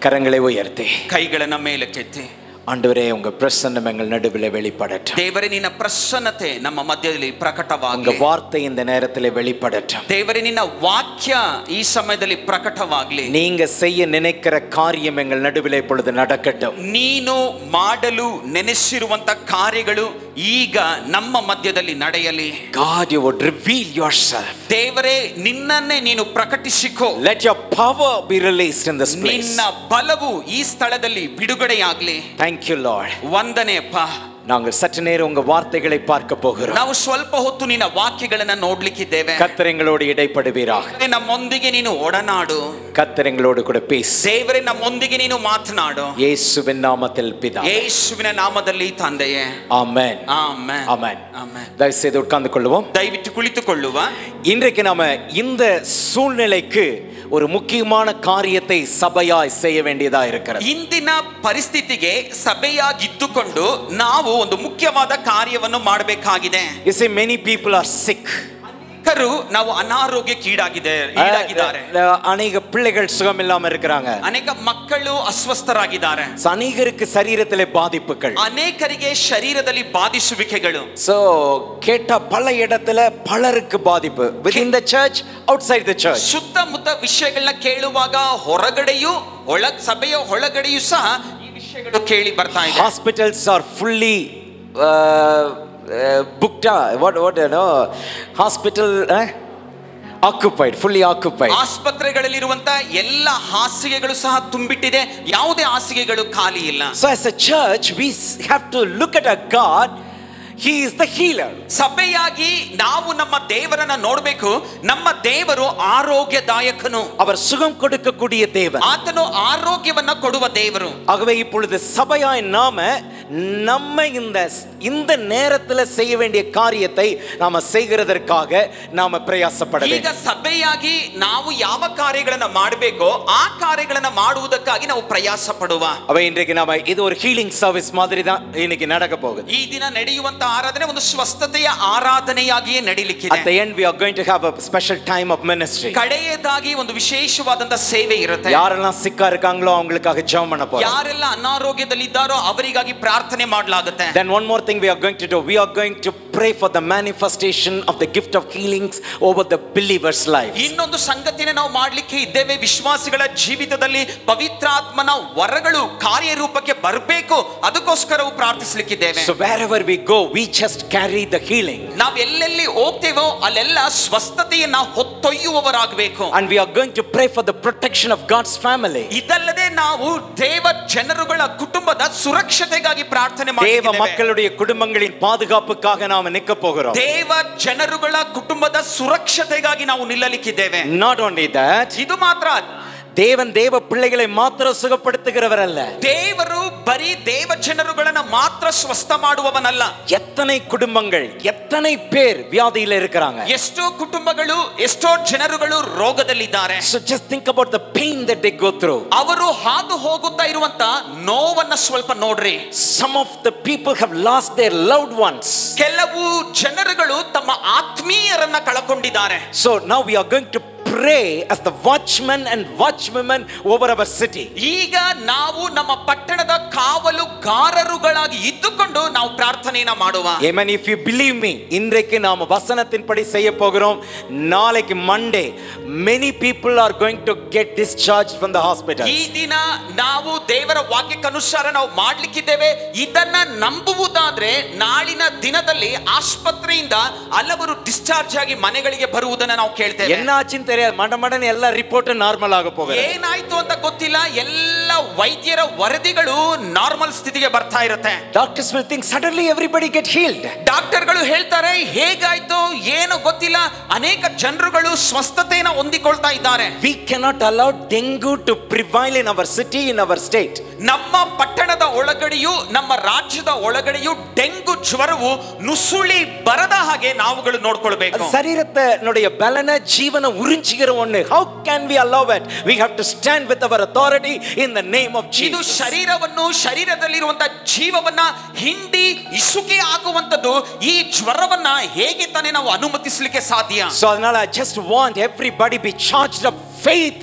கரங்களை உயர்த்தி ಕೈಗಳನ್ನ ಮೇಲಕ್ಕೆತ್ತಿ ஆண்டவரே உங்க பிரசன்னம் எங்கள் நடுவில் வெளிப்படட்டும் ದೇವರೇ ನಿನ್ನ ಪ್ರಸನ್ನತೆ ನಮ್ಮ ಮಧ್ಯದಲ್ಲಿ உங்க ಪ್ರಕಟವಾಗಲಿ வார்த்தை இந்த நேரத்தில் வெளிப்படட்டும் ದೇವರೇ ನಿನ್ನ ವಾಕ್ಯ ಈ ಸಮಯದಲ್ಲಿ ಪ್ರಕಟವಾಗಲಿ நீங்க செய்ய நினைக்கிற காரியம் எங்கள் நடுவில் இப்பொழுது நடக்கட்டும் ನೀನು ಮಾಡಲು ನೆನೆಸಿರುವಂತ ಕಾರ್ಯಗಳು ಈಗ ನಮ್ಮ ಮಧ್ಯದಲ್ಲಿ ನಡೆಯಲಿ God you would reveal yourself ದೇವರೇ ನಿನ್ನನ್ನೇ ನೀನು ಪ್ರಕಟಿಸಿಕೋ let your power be released in this place ನಿನ್ನ ಬಲವು ಈ ಸ್ಥಳದಲ್ಲಿ ಬಿಡುಗಡೆಯಾಗ್ಲಿ thank you lord ವಂದನೆಯಪ್ಪ நாங்கள் சற்று நேரம் உங்க வார்த்தைகளை பார்க்க போகிறோம் ನಾವು ಸ್ವಲ್ಪ ಹೊತ್ತು ನಿನ್ನ ವಾಕ್ಯಗಳನ್ನ ನೋಡ್ಲಿಕ್ಕಿದ್ದೇವೆ கர்த்தர் எங்களோடு இடைப்படுவீராக ದೇವರೇ, ನಮ್ಮೊಂದಿಗೆ ನೀನು ಒಡನಾಡು கர்த்தர் எங்களோடு கூட பேசு ದೇವರೇ ನಮ್ಮೊಂದಿಗೆ ನೀನು ಮಾತನಾಡು இயேசுவின் நாமத்தில் பிதா ಯೇಸುವಿನ ನಾಮದಲ್ಲಿ ತಂದೆಯೇ ஆமென் ಆಮೆನ್ ஆமென் ಆಮೆನ್ தயவு செய்து உட்கார்ந்து கொள்வோம் ದಯವಿಟ್ಟು ಕುಳಿತುಕೊಳ್ಳುವ இன்றைக்கு நாம இந்த சூழ்நிலைக்கு ஒரு முக்கியமான காரியத்தை சபையாய் செய்ய வேண்டியதா இருக்கிறது ಇಂದಿನ ಪರಿಸ್ಥಿತಿಗೆ ಸಭೆಯಾಗಿದ್ದುಕೊಂಡು ನಾವು ಒಂದು ಮುಖ್ಯವಾದ ಕಾರ್ಯವನ್ನು ಮಾಡಬೇಕಾಗಿದೆ You see, many people are sick. ಅನೇಕರು ನಾವು ಅನಾರೋಗ್ಯಕ್ಕೀಡಾಗಿದೆ ಈಡಾಗಿದ್ದಾರೆ அஹ், அநேக பிள்ளைகள் சுகம் இல்லாம இருக்கிறாங்க ಅನೇಕ ಮಕ್ಕಳು ಅಸ್ವಸ್ಥರಾಗಿದ್ದಾರೆ So, அநேகருக்கு சரீரத்திலே பாதிப்புகள் ಅನೇಕರಿಗೆ ಶರೀರದಲ್ಲಿ ಬಾಧಿಸುವಿಕೆಗಳು சோ கேட்ட பல இடத்துல பலருக்கு பாதிப்பு within the church outside the church ಸುತ್ತಮುತ್ತ ವಿಷಯಗಳನ್ನ ಕೇಳುವಾಗ ಹೊರಗಡೆಯೂ ಒಳ ಸಭೆಯ ಒಳಗಡೆಯೂ ಸಹ ಈ ವಿಷಯಗಳು ಕೇಳಿ ಬರ್ತಾ ಇದೆ hospitals are fully booked what what ಏನೋ ಹಾಸ್ಪಿಟಲ್ ಆಕ್ಯುಪೈಡ್ ಫುಲ್ಲಿ ಆಕ್ಯುಪೈಡ್ ಆಸ್ಪತ್ರೆಗಳಲ್ಲಿರುವಂತಹ ಎಲ್ಲ ಹಾಸಿಗೆಗಳು ಸಹ ತುಂಬಿಟ್ಟಿದೆ. ಯಾವುದೇ ಹಾಸಿಗೆಗಳು ಖಾಲಿ ಇಲ್ಲ. So as a church we have to look at a God god he is the healer ಸಭೆಯಾಗಿ ನಾವು ನಮ್ಮ ದೇವರನ್ನ ನೋಡಬೇಕು ನಮ್ಮ ದೇವರು ಆರೋಗ್ಯದಾಯಕನು அவர் சுகம் கொடுக்கக்கூடிய தேவன் ಆತನು ಆರೋಗ್ಯವನ್ನ ಕೊಡುವ ದೇವರು ஆகவே இப்பொழுது சபையாய் நாம நம்ம இந்த இந்த நேரத்தில் செய்ய வேண்டிய காரியத்தை நாம செய்கிறதற்காக நாம பிரயாசப்பட ಈಗ வேண்டும் ಸಭೆಯಾಗಿ ನಾವು ಯಾವ ಕಾರ್ಯಗಳನ್ನ ಮಾಡಬೇಕೋ ಆ ಕಾರ್ಯಗಳನ್ನ ಮಾಡುವುದಕ್ಕಾಗಿ ನಾವು ಪ್ರಯಾಸ ಪಡುವ அவை இன்றைக்கு நாம இது ஒரு ஹீலிங் சர்வீஸ் மாதிரி தான் இன்னைக்கு நடக்க போகுது ಈ ದಿನ ನಡೆಯುವಂತ ಆರಾಧನೆ ಒಂದು ಸ್ವಸ್ಥತೆಯ ಆರಾಧನೆಯಾಗಿಯೇ At ನಡೀಲಿಕ್ಕಿದೆ the end, we are going to have a special time of ministry. ಕಡೆಯದಾಗಿ ಒಂದು ವಿಶೇಷವಾದಂತ ಸೇವೆ ಇರುತ್ತೆ யாரெல்லாம் சிக்கா இருக்காங்களோ அவங்களுக்காக ஜெபம் பண்ண போறோம் ಯಾರೆಲ್ಲ ಅನಾರೋಗ್ಯದಲ್ಲಿದ್ದಾರೋ ಅವರಿಗಾಗಿ ಪ್ರಾರ್ಥನೆ ಮಾಡಲಾಗುತ್ತೆ Then one more thing we are going to do. We are going to pray for the manifestation of the gift of healings over the believer's life. ಇನ್ನೊಂದು ಸಂಗತಿನ ನಾವು ಮಾಡ್ಲಿಕ್ಕೆ ಇದ್ದೇವೆ ವಿಶ್ವಾಸಿಗಳ ಜೀವಿತದಲ್ಲಿ ಪವಿತ್ರಾತ್ಮನ ವರಗಳು ಕಾರ್ಯರೂಪಕ್ಕೆ ಬರಬೇಕು ಅದಕ್ಕೋಸ್ಕರವು ಪ್ರಾರ್ಥಿಸ್ಲಿಕ್ಕಿದ್ದೇವೆ So wherever we go, we just carry the healing. ನಾವ್ ಎಲ್ಲೆಲ್ಲಿ ಹೋಗ್ತೇವೋ ಅಲ್ಲೆಲ್ಲ ಸ್ವಸ್ಥತೆಯನ್ನ ಹೊತ್ತೊಯ್ಯುವವರಾಗಬೇಕು And we are going to pray for the protection of God's family. ಇದಲ್ಲದೆ ನಾವು ದೇವ ಜನರುಗಳ ಕುಟುಂಬದ ಸುರಕ್ಷತೆಗಾಗಿ ಪ್ರಾರ್ಥನೆ தேவ ಮಾಡಿದ್ದೇವೆ மக்களுடைய குடும்பங்களின் பாதுகாப்புக்காக நாம நிக்க போகிறோம் ದೇವ ಜನರುಗಳ ಕುಟುಂಬದ ಸುರಕ್ಷತೆಗಾಗಿ ನಾವು ನಿಲ್ಲಲಿಕ್ಕಿದ್ದೇವೆ Not only that, ಇದು ಮಾತ್ರ ಅಲ್ಲ. தேவன் தேவ பிள்ளைகளை மாத்திரம் சுகப்படுத்துகிறவர் அல்ல ದೇವರು ಬರೀ ದೇವ ಜನರುಗಳನ್ನ ಮಾತ್ರ ಸ್ವಸ್ಥ ಮಾಡುವವನಲ್ಲ எத்தனை குடும்பங்கள் எத்தனை பேர் வியாதியில இருக்கிறாங்க ಎಷ್ಟೋ ಕುಟುಂಬಗಳು ಎಷ್ಟೋ ಜನರುಗಳು ರೋಗದಲ್ಲಿದ್ದಾರೆ So just think about the pain that they go through. ಅವರು ಹಾದು ಹೋಗುತ್ತಾ ಇರುವಂತ ನೋವನ್ನ ಸ್ವಲ್ಪ ನೋಡ್ರಿ Some of the people have lost their loved ones. ಕೆಲವು ಜನರುಗಳು ತಮ್ಮ ಆತ್ಮೀಯರನ್ನ ಕಳಕೊಂಡಿದ್ದಾರೆ So now we are going to pray as the watchmen and watchwomen over our city. ಈಗ ನಾವು ನಮ್ಮ ಪಟ್ಟಣದ ಕಾವಲುಗಾರರುಗಳಾಗಿ ಇದ್ದುಕೊಂಡು ನಾವು ಪ್ರಾರ್ಥನೆಯನ್ನ ಮಾಡುವ Amen. If you believe me, இன்றைக்கு நாம வசனத்தின்படி செய்ய போகிறோம் நாளைக்கு Monday many people are going to get discharged from the hospital. ಈ ದಿನ ನಾವು ದೇವರ ವಾಕ್ಯಕ್ಕನುಸಾರ ನಾವು ಮಾಡ್ಲಿಕ್ಕಿದ್ದೇವೆ ಇದನ್ನ ನಂಬುವುದಾದ್ರೆ ನಾಳಿನ ದಿನದಲ್ಲಿ ಆಸ್ಪತ್ರೆಯಿಂದ ಹಲವರು ಡಿಸ್ಚಾರ್ಜ್ ಆಗಿ ಮನೆಗಳಿಗೆ ಬರುವುದನ್ನ ನಾವು ಕೇಳ್ತೇವೆ ಸರಿಯಾದ ಮಾಡ ಮಾಡನೆ ಎಲ್ಲ ರಿಪೋರ್ಟ್ ನಾರ್ಮಲ್ ಆಗ ಏನಾಯ್ತು ಅಂತ ಗೊತ್ತಿಲ್ಲ. ಎಲ್ಲ ವೈದ್ಯರ ವರದಿಗಳು ನಾರ್ಮಲ್ ಸ್ಥಿತಿಗೆ ಬರ್ತಾ ಇರುತ್ತೆ. Doctors will think suddenly everybody get healed ಡಾಕ್ಟರ್ಗಳು ಹೇಳ್ತಾರೆ ಹೇಗಾಯ್ತು? ಏನು ಗೊತ್ತಿಲ್ಲ. ಅನೇಕ ಜನರುಗಳು ಸ್ವಸ್ಥತೆಯನ್ನು ಹೊಂದಿಕೊಳ್ತಾ ಇದ್ದಾರೆ. We cannot allow dengue to prevail in our city in our state ನಮ್ಮ ಪಟ್ಟಣದ ಒಳಗಡೆಯೂ ನಮ್ಮ ರಾಜ್ಯದ ಒಳಗಡೆಯೂ ಡೆಂಗು ಜ್ವರವು ನುಸುಳಿ ಬರದ ಹಾಗೆ ನಾವುಗಳು ನೋಡ್ಕೊಳ್ಬೇಕು சரீரத்தினுடைய பலன ஜீவனை உறிஞ்சுகிற ஒண்ணு how can we allow it we have to stand with our authority in the name of ಇದು jesus ಶರೀರವನ್ನು ಶರೀರದಲ್ಲಿರುವಂತ ಜೀವವನ್ನ ಹಿಂಡಿ ಇಸುಕೆ ಆಗುವಂತದ್ದು ಈ ಜ್ವರವನ್ನ ಹೇಗೆ ತಾನೇ ನಾವು ಅನುಮತಿಸಲಿಕ್ಕೆ ಸಾಧ್ಯ so அதனால i just want everybody be charged up faith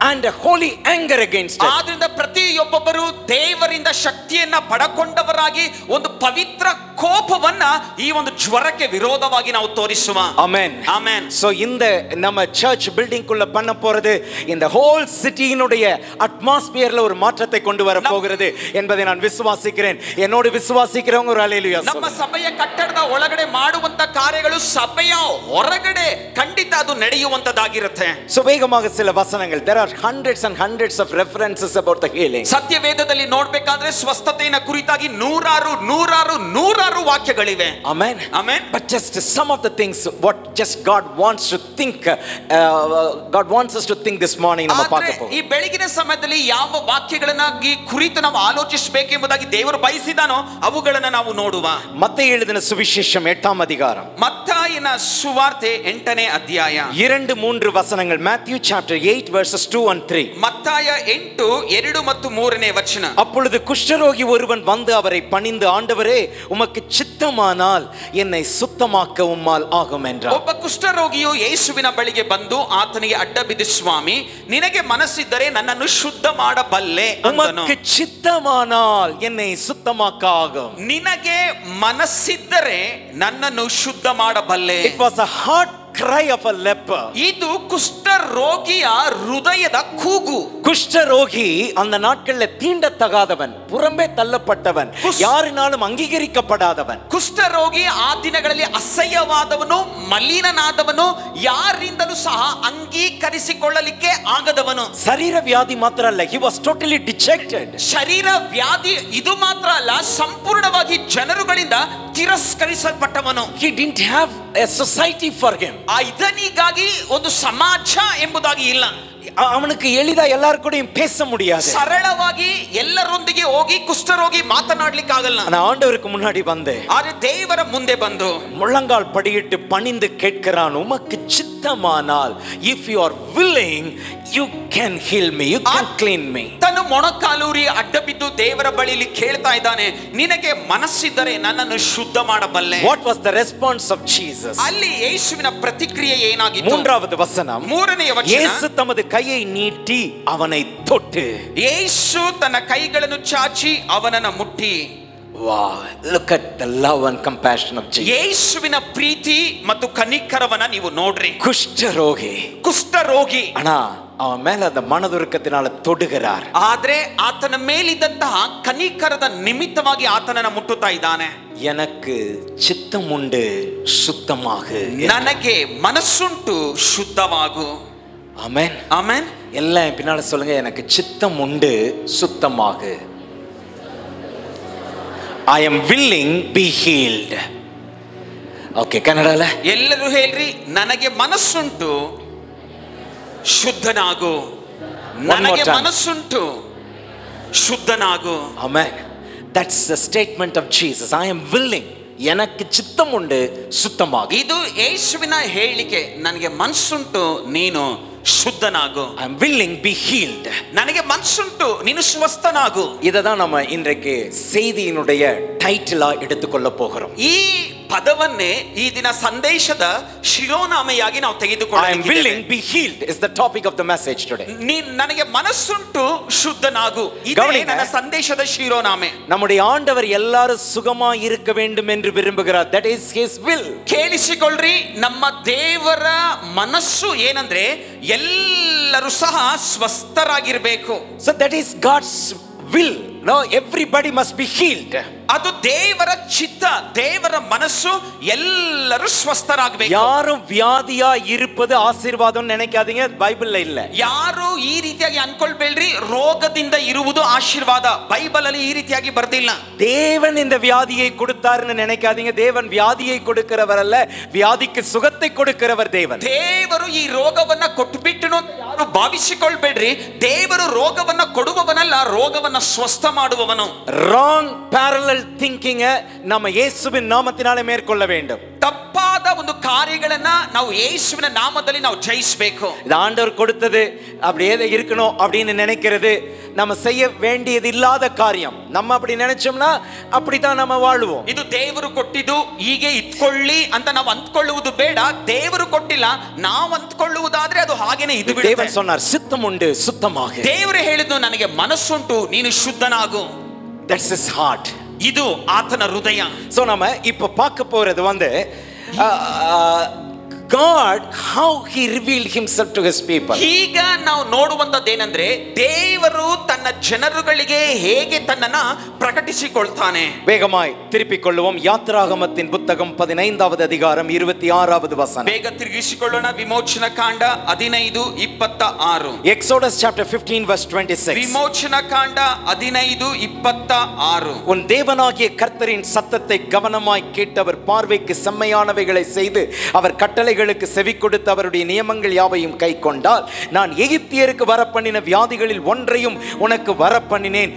and a holy anger against it. ಆದ್ರಿಂದ ಪ್ರತಿಯೊಬ್ಬೊಬ್ಬರು ದೇವರಿಂದ ಶಕ್ತಿಯನ್ನ ಪಡಕೊಂಡವರಾಗಿ ಒಂದು ಪವಿತ್ರ ಕೋಪವನ್ನ ಈ ಒಂದು ಜ್ವರಕ್ಕೆ ವಿರೋಧವಾಗಿ ನಾವು ತೋರಿಸುವ Amen. Amen. So இந்த நம்ம சர்ச் பில்டிங் குள்ள பண்ண போறது இந்த ஹோல் சிட்டியினுடைய அட்மாஸ்பியர்ல ஒரு மாற்றத்தை கொண்டு வர போகிறது என்பதை நான் விசுவாசிக்கிறேன் என்னோடு விசுவாசிக்கிறவங்க ஒரு அலையிலுயா ನಮ್ಮ ಸಭೆಯ ಕಟ್ಟಡದ ಒಳಗಡೆ ಮಾಡುವಂತ ಕಾರ್ಯಗಳು ಸಭೆಯ ಹೊರಗಡೆ ಖಂಡಿತ ಅದು ನಡೆಯುವಂತದ್ದಾಗಿರುತ್ತೆ So வேகமாக சில வசனங்கள் there are hundreds and hundreds of references about the healing. ಸತ್ಯವೇದದಲ್ಲಿ ನೋಡ್ಬೇಕಾದ್ರೆ ಸ್ವಸ್ಥತೆಯ ಕುರಿತಾಗಿ ನೂರಾರು ನೂರಾರು ನೂರಾರು ವಾಕ್ಯಗಳಿವೆ Amen. Amen. But just some of the things what just God wants to think uh, God wants us to think this morning நம்ம ಆದ್ರೆ பார்க்க போறோம். ಈ ಬೆಳಗಿನ ಸಮಯದಲ್ಲಿ ಯಾವ ವಾಕ್ಯಗಳನ್ನಾಗಿ ಕುರಿತು ನಾವು ಆಲೋಚಿಸಬೇಕೆಂಬುದಾಗಿ ದೇವರು ಬಯಸಿದಾನೋ ಅವುಗಳನ್ನ ನಾವು ನೋಡುವ மத்தேயு எழுதின சுவிசேஷம் எட்டாம் அதிகாரம் ಮತ್ತಾಯನ ಸುವಾರ್ತೆ ಎಂಟನೇ ಅಧ್ಯಾಯ இரண்டு மூன்று வசனங்கள் மேத்யூ சாப்டர் 8 verses 2 and 3 ಮತ್ತಾಯ ಎಂಟು ಎರಡು ಮತ್ತು ಮೂರನೇ ವಚನ அப்பொழுது குஷ்டரோகி ஒருவன் வந்து அவரை பணிந்து ஆண்டவரே உமக்கு சித்தமானால் என்னை சுத்தமாக்க உம்மால் ஆகும் என்றார் ಒಬ್ಬ ಕುಷ್ಠರೋಗಿಯು ಯೇಸುವಿನ ಬಳಿಗೆ ಬಂದು ಆತನಿಗೆ ಅಡ್ಡ ಬಿದ್ದು ಸ್ವಾಮಿ ನಿನಗೆ ಮನಸ್ಸಿದ್ದರೆ ನನ್ನನ್ನು ಶುದ್ಧ ಮಾಡಬಲ್ಲೆ ಅಂದನು உமக்கு சித்தமானால் என்னை சுத்தமாக்க ஆகும் ನಿನಗೆ ಮನಸ್ಸಿದ್ದರೆ ನನ್ನನ್ನು ಶುದ್ಧ ಮಾಡಬಲ್ಲೆ It was a heart cry of a leper. ಇದು ಕುಷ್ಠ ರೋಗಿಯ ಹೃದಯದ ಕೂಗು குஷ்டரோகி அந்த நாட்கள்ல தீண்டத்தகாதவன் புறம்பே தள்ளப்பட்டவன் குஷ்- யாரினாலும் அங்கீகரிக்கப்படாதவன் ಕುಷ್ಠರೋಗಿ ಆ ದಿನಗಳಲ್ಲಿ ಅಸಹ್ಯವಾದವನು ಮಲಿನನಾದವನು ಯಾರಿಂದಲೂ ಸಹ ಅಂಗೀಕರಿಸಿಕೊಳ್ಳಲಿಕ್ಕೆ ಆಗದವನು சரீர வியாதி மாத்திரம் அல்ல he was totally dejected ಶರೀರ ವ್ಯಾಧಿ ಇದು ಮಾತ್ರ ಅಲ್ಲ ಸಂಪೂರ್ಣವಾಗಿ ಜನರುಗಳಿಂದ ತಿರಸ್ಕರಿಸಲ್ಪಟ್ಟವನು he didn't have a society for him ಆ ಇದನಿಗಾಗಿ ಒಂದು ಸಮಾಜ ಎಂಬುದಾಗಿ ಇಲ್ಲ அ- அவனுக்கு எளிதா எல்லாரு கூடயும் பேச முடியாது ಸರಳವಾಗಿ ಎಲ್ಲರೊಂದಿಗೆ ಹೋಗಿ ಕುಷ್ಠರೋಗಿ ಮಾತನಾಡ್ಲಿಕ್ಕಾಗಲ್ಲ ஆனா ஆண்டவருக்கு முன்னாடி வந்து ಆದ್ರೆ ದೇವರ ಮುಂದೆ ಬಂದು முழங்கால் படியிட்டு பணிந்து கேட்கிறான் உமக்கு చిత్తమానాల్ if you are willing you can heal me you can clean me ತನು ಮೊಣಕಾಲೂರಿ ಅಡ್ಡ ಬಿದ್ದು ದೇವರ ಬಳಿಲಿ ಕೇಳ್ತಾ ಇದ್ದಾನೆ ನಿನಗೆ ಮನಸ್ಸಿದ್ದರೆ ನನ್ನನ್ನು ಶುದ್ಧ ಮಾಡಬಲ್ಲೆ. What was the response of Jesus ಅಲ್ಲಿ ಯೇಸುವಿನ ಪ್ರತಿಕ್ರಿಯೆ ಏನಾಗಿತ್ತು? ಮೂರವದ ವಸನ ಮೂರನೇ ವಚನ. ಯೇಸು ತಮ್ಮದ ಕೈயை ನೀಟಿ ಅವನೈ ತೊಟ್ಟು. ಯೇಸು ತನ್ನ ಕೈಗಳನ್ನು ಚಾಚಿ ಅವನನ್ನ ಮುಟ್ಟಿ. வா look at the love and compassion of Jesus ಯೇಸುವಿನ ಪ್ರೀತಿ ಮತ್ತು ಕನಿಕರವನ್ನ ನೀವು ನೋಡ್ರಿ குஷ்டரோகி ಕುಷ್ಠರೋಗಿ ஆனா அவன் மேல அந்த மனதுருக்கத்தினால தொடுகிறார் ಆದ್ರೆ ಆತನ ಮೇಲಿದ್ದಂತಹ ಕನಿಕರದ ನಿಮಿತ್ತವಾಗಿ ಆತನನ್ನ ಮುಟ್ಟುತ್ತಾ ಇದ್ದಾನೆ எனக்கு சித்தம் உண்டு சுத்தமாக ನನಗೆ ಮನಸ್ಸುಂಟು ಶುದ್ಧವಾಗು ஆமென் ಆಮೇನ್ எல்லாம் என் பின்னால சொல்லுங்க எனக்கு சித்தம் உண்டு சுத்தமாக I am willing be healed okay Kannada ಅಲ್ಲ ಎಲ್ಲರೂ ಹೇಳ್ರಿ ನನಗೆ ಮನಸ್ಸುಂಟು ಶುದ್ಧನಾಗು ನನಗೆ ಮನಸ್ಸುಂಟು ಶುದ್ಧನಾಗು amen that's the statement of Jesus I am willing ಎನಕ್ಕೆ ಚಿತ್ತಮುಂಡು ಸುತ್ತಮಾಗು ಇದು ಯೇಸುವಿನ ಹೇಳಿಕೆ ನನಗೆ ಮನಸ್ಸುಂಟು ನೀನು ಶುದ್ಧನಾಗು I am willing be healed ನನಗೆ ಮನಸ್ಸುಂಟು ನೀನು ಸ್ವಸ್ಥನಾಗು இதை தான் நம்ம இன்றைக்கு செய்தியினுடைய டைட்டிலா எடுத்துக்கொள்ள போகிறோம் ಈ ಪದವನ್ನೇ ಈ ದಿನ ಸಂದೇಶದ ಶಿರೋನಾಮೆಯಾಗಿ ನಾವು ತೆಗೆದುಕೊಳ್ಳೋಣ be healed is the topic of the message today ನೀ ನನಗೆ ಮನಸ್ಸುಂಟು ಶುದ್ಧನಾಗು. ನನ್ನ ಸಂದೇಶದ ಶಿರೋನಾಮೆ. ನಮ್ಮ ಆಂಡವರ್ ಎಲ್ಲರೂ சுகமா ಇರಕ ವೇಂಡು ಎಂದು விரும்புகிறார் தட் இஸ் ಕೇಳಿಸಿಕೊಳ್ಳ್ರಿ ನಮ್ಮ ದೇವರ ಮನಸ್ಸು ಏನಂದ್ರೆ ಎಲ್ಲರೂ ಸಹ ಸ್ವಸ್ಥರಾಗಿರಬೇಕು. So that is God's will no everybody must be healed ಅದು ದೇವರ ಚಿತ್ತ ದೇವರ ಮನಸ್ಸು ಎಲ್ಲರೂ ಸ್ವಸ್ಥರಾಗಬೇಕು யாரும் வியாதியா இருப்பது ஆசீர்வாதம் நினைக்காதீங்க பைபிள்ல இல்ல ಯಾರು ಈ ರೀತಿಯಾಗಿ ಅನ್ಕೊಳ್ಬೇಡ್ರಿ ರೋಗದಿಂದ ಇರುವುದು ಆಶೀರ್ವಾದ ಬೈಬಲ್ ಅಲ್ಲಿ ಈ ರೀತಿಯಾಗಿ ಬರ್ದಿಲ್ಲ தேவன் இந்த வியாதியை கொடுத்தாருன்னு நினைக்காதீங்க தேவன் வியாதியை கொடுக்கிறவர் அல்ல வியாதிக்கு சுகத்தை கொடுக்கிறவர் தேவன் ದೇವರು ಈ ರೋಗವನ್ನ ಕೊಟ್ಬಿಟ್ಟನು ಅಂತ ಯಾರು ಭಾವಿಸಿಕೊಳ್ಬೇಡ್ರಿ ದೇವರು ರೋಗವನ್ನ ಕೊಡುವವನಲ್ಲ ರೋಗವನ್ನ ಸ್ವಸ್ಥ ಮಾಡುವವನು ராங் parallel thinking நம்ம இயேசுவின் நாமத்தினாலே மேற்கொள்ள வேண்டும் ತಪ್ಪಾದ ಒಂದು ಕಾರ್ಯಗಳನ್ನ ನಾವು ಯೇಸುವಿನ ನಾಮದಲ್ಲಿ ನಾವು ಜಯಿಸಬೇಕು இது ஆண்டவர் கொடுத்தது அப்படியே தான் இருக்கணும் அப்படின்னு நினைக்கிறது நம்ம செய்ய வேண்டியது இல்லாத காரியம் நம்ம அப்படி நினைச்சோம்னா அப்படித்தான் நம்ம வாழுவோம் ಇದು ದೇವರು ಕೊಟ್ಟಿದ್ದು ಹೀಗೆ ಇಟ್ಕೊಳ್ಳಿ ಅಂತ ನಾವು ಅಂದ್ಕೊಳ್ಳುವುದು ಬೇಡ ದೇವರು ಕೊಟ್ಟಿಲ್ಲ ನಾವು ಅಂದ್ಕೊಳ್ಳುವುದಾದ್ರೆ ಅದು ಹಾಗೇನೆ ಇದು ಬಿಡುತ್ತೆ. தேவன் சொன்னார் சித்தம் உண்டு சுத்தமாக ದೇವರು ಹೇಳಿದ್ದು ನನಗೆ ಮನಸ್ಸುಂಟು ನೀನು ಶುದ್ಧನಾಗು தட்ஸ் இஸ் ஹார்ட் ಇದು ಆತನ ಹೃದಯ ஸோ நம்ம இப்போ பார்க்க போறது வந்து God how he reveal himself to his people ಈಗ ನಾವು ನೋಡುವಂತದ್ದೇನೆಂದ್ರೆ ದೇವರು ತನ್ನ ಜನರುಗಳಿಗೆ ಹೇಗೆ ತನ್ನನ್ನ ಪ್ರಕಟಿಸಿಕೊಳ್ತಾನೆ வேகமாய் திருப்பிக் கொள்வோம் யாத்ராகமத்தின் புத்தகம் பதினைந்தாவது அதிகாரம் இருபத்தி ஆறாவது வசனம் ಬೇಗ ತಿರುಗಿಸಿಕೊಳ್ಳೋಣ ವಿಮೋಚನ ಕಾಂಡ ಹದಿನೈದು ಇಪ್ಪತ್ತ ಆರು எக்ஸோடஸ் சாப்டர் 15 verse 26 ವಿಮೋಚನ ಕಾಂಡ ಹದಿನೈದು ಇಪ್ಪತ್ತ ಆರು உன் தேவனாகிய கர்த்தரின் சத்தத்தை கவனமாய் கேட்டவர் பார்வைக்கு செம்மையானவைகளை செய்து அவர் கட்டளைகளுக்கு செவி கொடுத்து அவருடைய நியமங்கள் யாவையும் கை கொண்டால் நான் எகிப்தியருக்கு வரப்பண்ணின வியாதிகளில் ஒன்றையும் உனக்கு வரப்பண்ணினேன்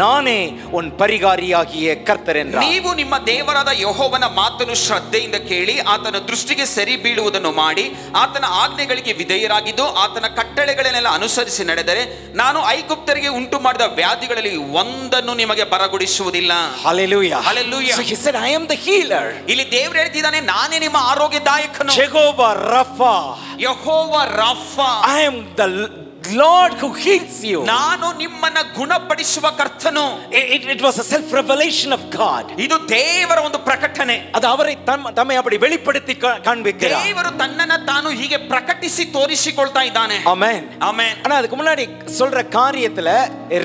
நானே உன் பரிகாரியாகிய கர்த்தர் என்றார் ನೀವು ನಿಮ್ಮ ದೇವರಾದ ಯಹೋವನ ಮಾತನ್ನು ಶ್ರದ್ಧೆಯಿಂದ ಕೇಳಿ ಆತನ ದೃಷ್ಟಿಗೆ ಸರಿ ಬೀಳುವುದನ್ನು ಮಾಡಿ ಆತನ ಆಜ್ಞೆಗಳಿಗೆ ವಿಧೇಯರಾಗಿದ್ದು ಆತನ ಕಟ್ಟಳೆಗಳನ್ನೆಲ್ಲ ಅನುಸರಿಸಿ ನಡೆದರೆ ನಾನು ಐಗುಪ್ತರಿಗೆ ಉಂಟು ಮಾಡಿದ ವ್ಯಾಧಿಗಳಲ್ಲಿ ಒಂದನ್ನು ನಿಮಗೆ ಬರಗೊಡಿಸುವುದಿಲ್ಲ Hallelujah. Hallelujah. So he said, I am the healer. ಇಲ್ಲಿ ದೇವ್ರು ಹೇಳ್ತಿದ್ದಾನೆ ನಾನೇ ನಿಮ್ಮ ಆರೋಗ್ಯದಾಯಕನು Jehovah Rapha. Jehovah Rapha. I am the Lord who heals you. ನಾನು ನಿಮ್ಮನ್ನ ಗುಣಪಡಿಸುವ ಕರ್ತನು It, it- it was a self revelation of God. ಇದು ದೇವರ ಒಂದು ಪ್ರಕಟಣೆ அது அவரை தம்- தம்மை அப்படி வெளிப்படுத்தி கா- காண்பிக்கிறார் ದೇವರು ತನ್ನನ್ನ ತಾನು ಹೀಗೆ ಪ್ರಕಟಿಸಿ ತೋರಿಸಿಕೊಳ್ತಾ ಇದ್ದಾನೆ ஆமென் ಆಮೇನ್ ஆனா அதுக்கு முன்னாடி சொல்ற காரியத்துல